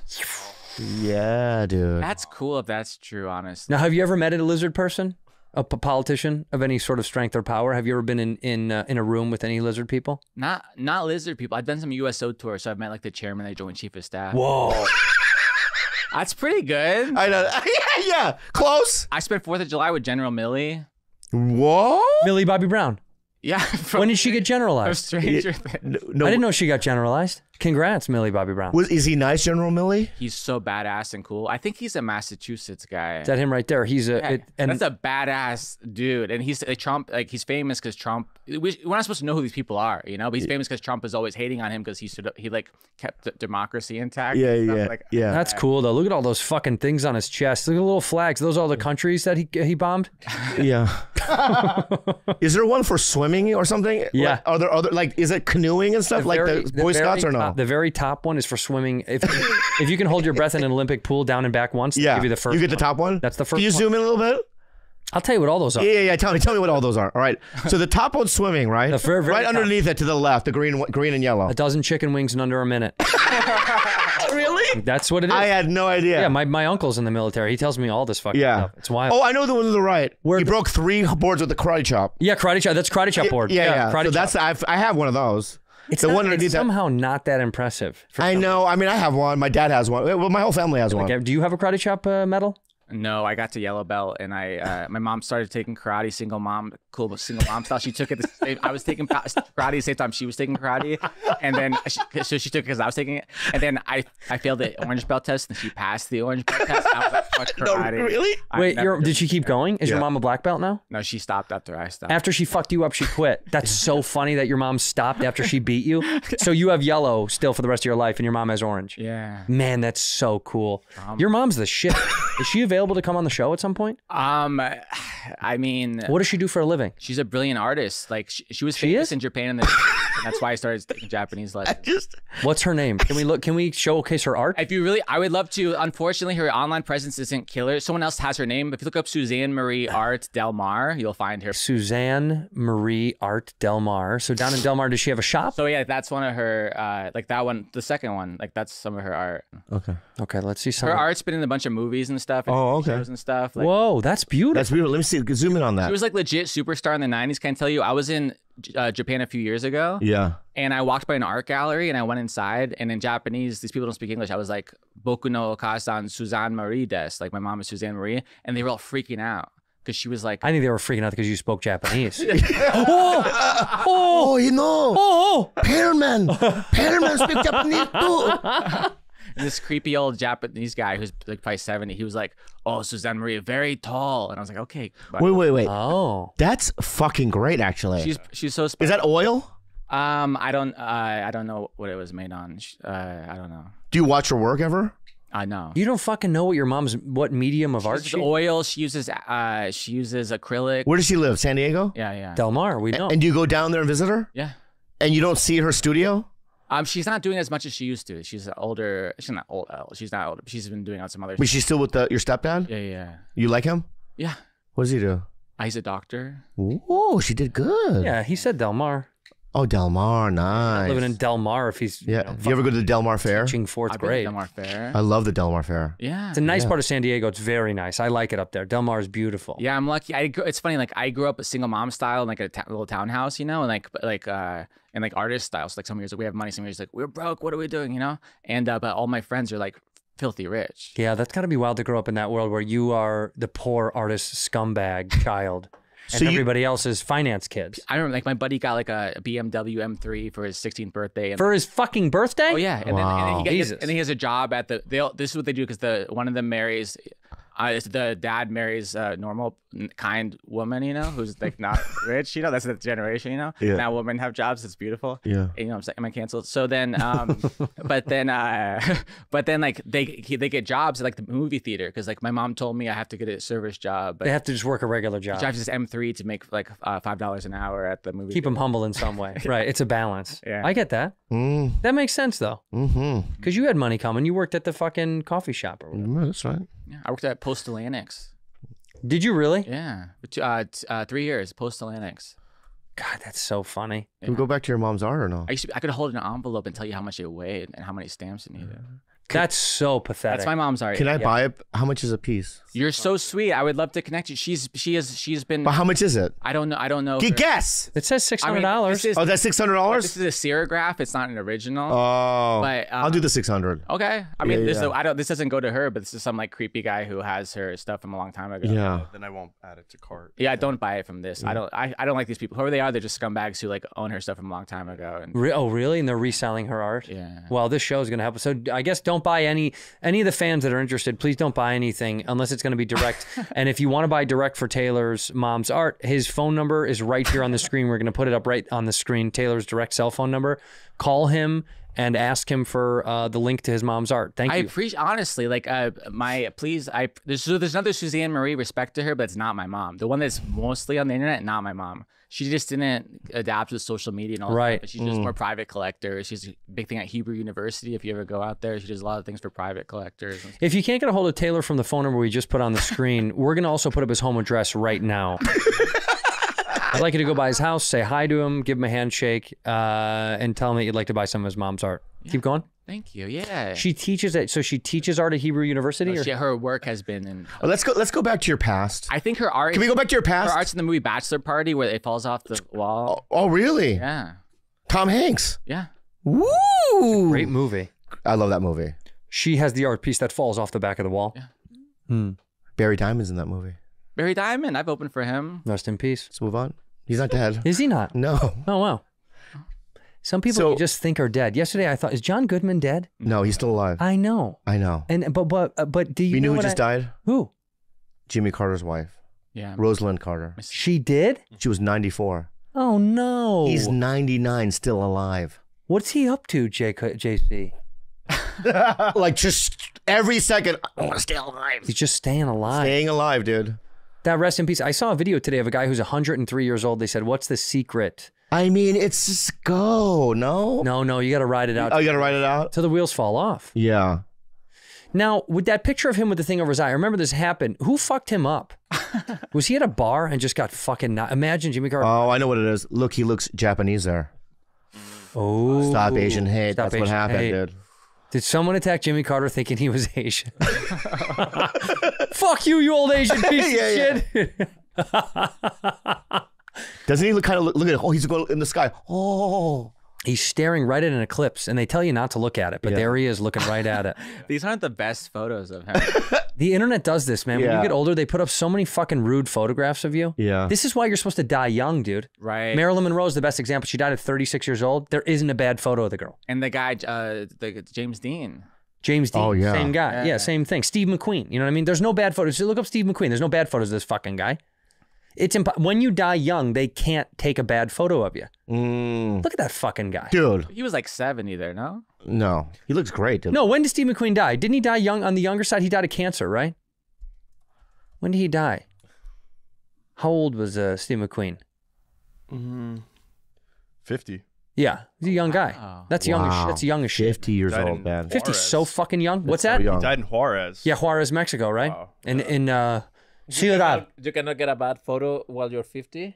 Yeah, dude. That's cool if that's true, honestly. Now, have you ever met a lizard person, a p- politician of any sort of strength or power? Have you ever been in in uh, in a room with any lizard people? Not not lizard people. I've done some USO tours, so I've met like the chairman, the Joint Chief of Staff. Whoa! [LAUGHS] That's pretty good. I know. [LAUGHS] yeah, yeah, close. I spent Fourth of July with General Milley. What? Millie Bobby Brown. Yeah. [LAUGHS] From, When did she get generalized? Stranger Things. No, I didn't know she got generalized. Congrats, Millie Bobby Brown. Was is he nice, General Millie? He's so badass and cool. I think he's a Massachusetts guy. Is that him right there? He's a Yeah, it, and that's a badass dude, and he's like Trump. Like he's famous because Trump. We, we're not supposed to know who these people are, you know. But he's famous because Trump is always hating on him because he stood up, he like kept the democracy intact. Yeah, yeah, Like, yeah. That's cool though. Look at all those fucking things on his chest. Look at the little flags. Those are all the countries that he he bombed. Yeah. [LAUGHS] is there one for swimming or something? Yeah. Like, are there other like is it canoeing and stuff like very- the Boy very Scouts or no? top- the very top one is for swimming. If if you can hold your breath in an Olympic pool down and back once, yeah. give you the first. You get the top one. That's the first. Can you one. zoom in a little bit? I'll tell you what all those are. Yeah, yeah, yeah. Tell me, tell me what all those are. All right. So the top one's swimming, right? The very, very right top. underneath it to the left, the green, green and yellow. A dozen chicken wings in under a minute. [LAUGHS] really? That's what it is. I had no idea. yeah, my, my uncle's in the military. He tells me all this fucking Yeah. stuff. It's wild. Oh, I know the one on the right. Where he the- broke three boards with the karate chop. yeah, karate chop. That's karate chop board. Yeah, yeah. karate so that's chop. I've, I have one of those. It's the not- one it's underneath that. somehow not that impressive. for I some know. I mean, I have one. My dad has one. Well, my whole family has one. do you have a karate chop uh, medal? No, I got to yellow belt, and I uh, my mom started taking karate, single mom, cool but single mom style. She took it. The same, I was taking karate the same time she was taking karate, and then she, so she took it because I was taking it, and then I I failed the orange belt test, and she passed the orange belt test. I was like, fuck [LAUGHS] karate. really? I'm Wait, never your, did she keep going? Is your mom a black belt now? No, she stopped after I stopped. After she fucked you up, she quit. That's so [LAUGHS] funny that your mom stopped after she beat you. So you have yellow still for the rest of your life, and your mom has orange. yeah. Man, that's so cool. Your mom's the shit. Is she available to come on the show at some point? Um, [SIGHS] I mean, What does she do for a living? she's a brilliant artist. Like she, she was She famous is? in Japan, and, the, and that's why I started taking Japanese [LAUGHS] lessons. Just What's her name? Can we look? Can we showcase her art? If you really, I would love to. Unfortunately, her online presence isn't killer. Someone else has her name. If you look up Suzanne Marie [SIGHS] Art Del Mar, you'll find her. Suzanne Marie Art Del Mar. So down in Del Mar, does she have a shop? So yeah, that's one of her. Uh, like that one, the second one. Like that's some of her art. okay. Okay, let's see some. Her art's been in a bunch of movies and stuff. And Oh, okay. Shows and stuff. Like, Whoa, that's beautiful. That's beautiful. Let me see. Zoom in on that. She was like legit superstar in the '90s. Can I tell you? I was in uh, Japan a few years ago. yeah. and I walked by an art gallery and I went inside and in Japanese, these people don't speak English. I was like, Boku no Okasan Suzanne Marie des. Like my mom is Suzanne Marie. And they were all freaking out because she was like, I think they were freaking out because you spoke Japanese. [LAUGHS] oh, Oh, you know, oh, Perlman. Perlman speak Japanese too. [LAUGHS] and this creepy old Japanese guy who's like probably 70, he was like, Oh, Suzanne Marie, very tall. And I was like, Okay. but Wait, wait, wait. oh. That's fucking great, actually. She's she's so special. Is that oil? Um, I don't uh, I don't know what it was made on. Uh, I don't know. Do you watch her work ever? I know. You don't fucking know what your mom's what medium of art She she. oil. She uses uh, she uses acrylic. Where does she live? San Diego? Yeah, yeah, Del Mar, we know. And do you go down there and visit her? yeah. And you don't see her studio? Um, she's not doing as much as she used to. She's older. She's not old. uh, She's not older. She's been doing on some other. But she's still with the, your stepdad? Yeah, yeah, You like him? yeah. What does he do? Uh, He's a doctor. Oh, she did good. yeah, he said Del Mar. Oh, Del Mar, nice. Living in Del Mar if he's yeah. you know, Do you ever go to the Del Mar Fair? teaching 4th I've been to grade. Del Mar Fair. I love the Del Mar Fair. yeah. It's a nice Yeah. part of San Diego. It's very nice. I like it up there. Del Mar is beautiful. Yeah, I'm lucky. I it's funny. Like I grew up a single mom style in like a little townhouse, you know, and like like uh and like artist style. So like some years like we have money, some years like we're broke. What are we doing? You know. And uh, but all my friends are like filthy rich. Yeah, that's got to be wild to grow up in that world where you are the poor artist scumbag child [LAUGHS] and So you- everybody else is finance kids. I remember like my buddy got like a BMW M3 for his 16th birthday. And For his fucking birthday? Oh yeah, and then, and then he got, Jesus. and then he has a job at the. They all, this is what they do because the one of them marries. Uh, the dad marries a normal, kind woman, you know, who's like not [LAUGHS] rich, you know. That's the generation, you know. Yeah. Now women have jobs. It's beautiful. Yeah. And, you know, I'm saying, am I canceled? So then, um, [LAUGHS] but then, uh, [LAUGHS] but then, like they they get jobs at like the movie theater because like my mom told me I have to get a service job, but They have to just work a regular she job. drives this M3 to make like uh, five dollars an hour at the movie. Keep them humble in some way. Right. It's a balance. Yeah. I get that. Mm, That makes sense though. mm-hmm. Because you had money coming. You worked at the fucking coffee shop or whatever. That's right. Yeah, I worked at PostalAnnex. Did you really? Yeah, for two- uh, t- uh, three years PostalAnnex. God, that's so funny. Can we go back to your mom's art or no? I used to, I could hold an envelope and tell you how much it weighed and how many stamps it needed. That's so pathetic. That's my mom's art. Can I yeah. buy it? How much is a piece? You're so sweet. I would love to connect you. She's she is she's been. But how much is it? I don't know. I don't know. if G- guess. It says six I hundred mean, dollars. this is- Oh, that's six hundred dollars. This is a serigraph. It's not an original. Oh, But, I'll do um, the six hundred. okay. I mean, yeah, this yeah. I don't. This doesn't go to her, but this is some like creepy guy who has her stuff from a long time ago. Yeah. Then I won't add it to cart. Yeah, I don't buy it from this. I don't. I, I don't like these people. Whoever they are, they're just scumbags who like own her stuff from a long time ago. And Re- oh, really? And they're reselling her art? yeah. Well, this show is going to help. So I guess don't buy any any of the fans that are interested. Please don't buy anything unless it's going to be direct. [LAUGHS] and if you want to buy direct for Taylor's mom's art, his phone number is right here on the screen. We're going to put it up right on the screen. Taylor's direct cell phone number. Call him and ask him for uh, the link to his mom's art. Thank I you. I appreciate honestly, like uh, my please. I there's there's another Suzanne Marie. Respect to her, but it's not my mom. The one that's mostly on the internet, not my mom. She just didn't adapt with social media and all Right. that. But she's just more mm. private collector. She's a big thing at Hebrew University. If you ever go out there, she does a lot of things for private collectors. If you can't get a hold of Taylor from the phone number we just put on the screen, we're going to also put up his home address right now. [LAUGHS] I'd like you to go by his house, say hi to him, give him a handshake, uh, and tell him that you'd like to buy some of his mom's art. Keep going. Thank you. Yeah. She teaches it. So she teaches art at Hebrew University? No, or- she- her work has been in. Oh, let's go. Let's go back to your past. I think her art. Can we go back to your past? Her past? art's in the movie Bachelor Party where it falls off the wall. Oh, really? Yeah. Tom Hanks. Yeah. Woo! Great movie. I love that movie. She has the art piece that falls off the back of the wall. Hmm. Barry Diamond's in that movie. Barry Diamond. I've opened for him. Rest in peace. Let's move on. He's not dead. Is he not? No. Oh, wow. Some people So- you just think are dead. Yesterday I thought, is John Goodman dead? No, he's still alive. I know. I know. And but but uh, but do you, You, know knew who what just I- died? Who? Jimmy Carter's wife, Yeah. Rosalynn Carter. She did? She was 94. Oh no. He's 99, still alive. What's he up to, J- JC? [LAUGHS] like just every second, I want to stay alive. He's just staying alive. Staying alive, dude. That rest in peace. I saw a video today of a guy who's 103 years old. They said, "What's the secret?" I mean, it's just go. No. No, no, you got to ride it out Oh, you gotta write it out. till the wheels fall off. Yeah. Now, with that picture of him with the thing over his eye, I remember this happened. Who fucked him up? [LAUGHS] Was he at a bar and just got fucking? Not- Imagine Jimmy Carter. Oh, I know what it is. Look, he looks Japanese there. oh, Stop Asian hate. Stop That's what happened, hate. dude. Did someone attack Jimmy Carter thinking he was [LAUGHS] Asian? [LAUGHS] Fuck you, you old Asian piece [LAUGHS] Yeah, of shit. Doesn't he look kind of look, look at it? Oh, he's going in the sky. Oh. He's staring right at an eclipse, and they tell you not to look at it, but Yeah. there he is looking right at it. [LAUGHS] These aren't the best photos of him. [LAUGHS] The internet does this, man. When you get older, they put up so many fucking rude photographs of you. Yeah. This is why you're supposed to die young, dude. right. Marilyn Monroe is the best example. She died at 36 years old. There isn't a bad photo of the girl. and the guy, uh, the James Dean. James Dean, Oh, yeah. same guy. Yeah. Yeah. same thing. Steve McQueen. You know what I mean? There's no bad photos. Just look up Steve McQueen. There's no bad photos of this fucking guy. It's imp- when you die young, they can't take a bad photo of you. Mm. Look at that fucking guy. Dude, He was like 70 there, no? no. He looks great, dude. No, when did Steve McQueen die? Didn't he die young on the younger side? He died of cancer, right? When did he die? How old was uh, Steve McQueen? Fifty. Yeah, he's a young guy. Wow. That's young. As, Wow. that's young as shit. 50 years old, man. 50 so fucking young. What's so that? young. Died in Juarez. Yeah, Juarez, Mexico, right? Wow. In in uh, Ciudad. You cannot get a bad photo while you're 50.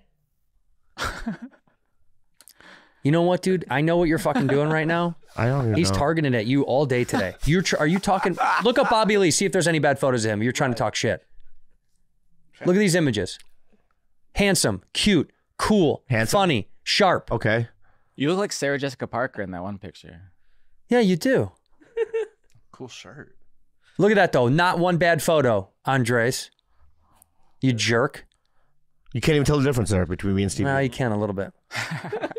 You know what, dude? I know what you're fucking doing right now. [LAUGHS] I don't even He's know. targeting at you all day today. [LAUGHS] You're tr- are you talking? Look up Bobby Lee. See if there's any bad photos of him. You're trying to talk shit. Look at these images. Handsome, cute, cool, Handsome? funny, sharp. Okay. You look like Sarah Jessica Parker in that one picture. Yeah, you do. Cool shirt. Look at that though. Not one bad photo, Andres. You jerk. You can't even tell the difference there between me and Steve. Well, you can a little bit. [LAUGHS]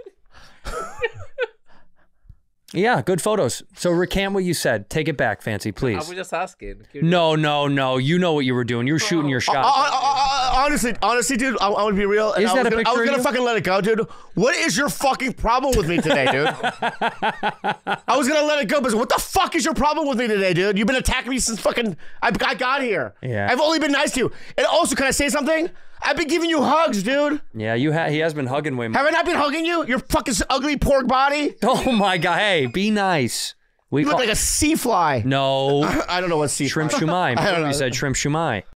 Yeah, good photos. So recant what you said. Take it back, Fancy, please. I was just asking. No, no, no. You know what you were doing. You were shooting your shot. Uh, uh, uh, uh, honestly, honestly, dude, I, I want to be real. Is I that was a gonna, I was gonna fucking let it go, dude. What is your fucking problem with me today, dude? I was gonna let it go, but what the fuck is your problem with me today, dude? You've been attacking me since fucking I, I got here. Yeah. I've only been nice to you. And also, can I say something? I've been giving you hugs, dude. Yeah, you ha- he has been hugging women. Have I not been hugging you? Your fucking ugly pork body. [LAUGHS] Oh my god! Hey, be nice. We You look like a sea fly. no [LAUGHS] I don't know what sea shrimp shumai. [LAUGHS] I don't know. You said shrimp shumai.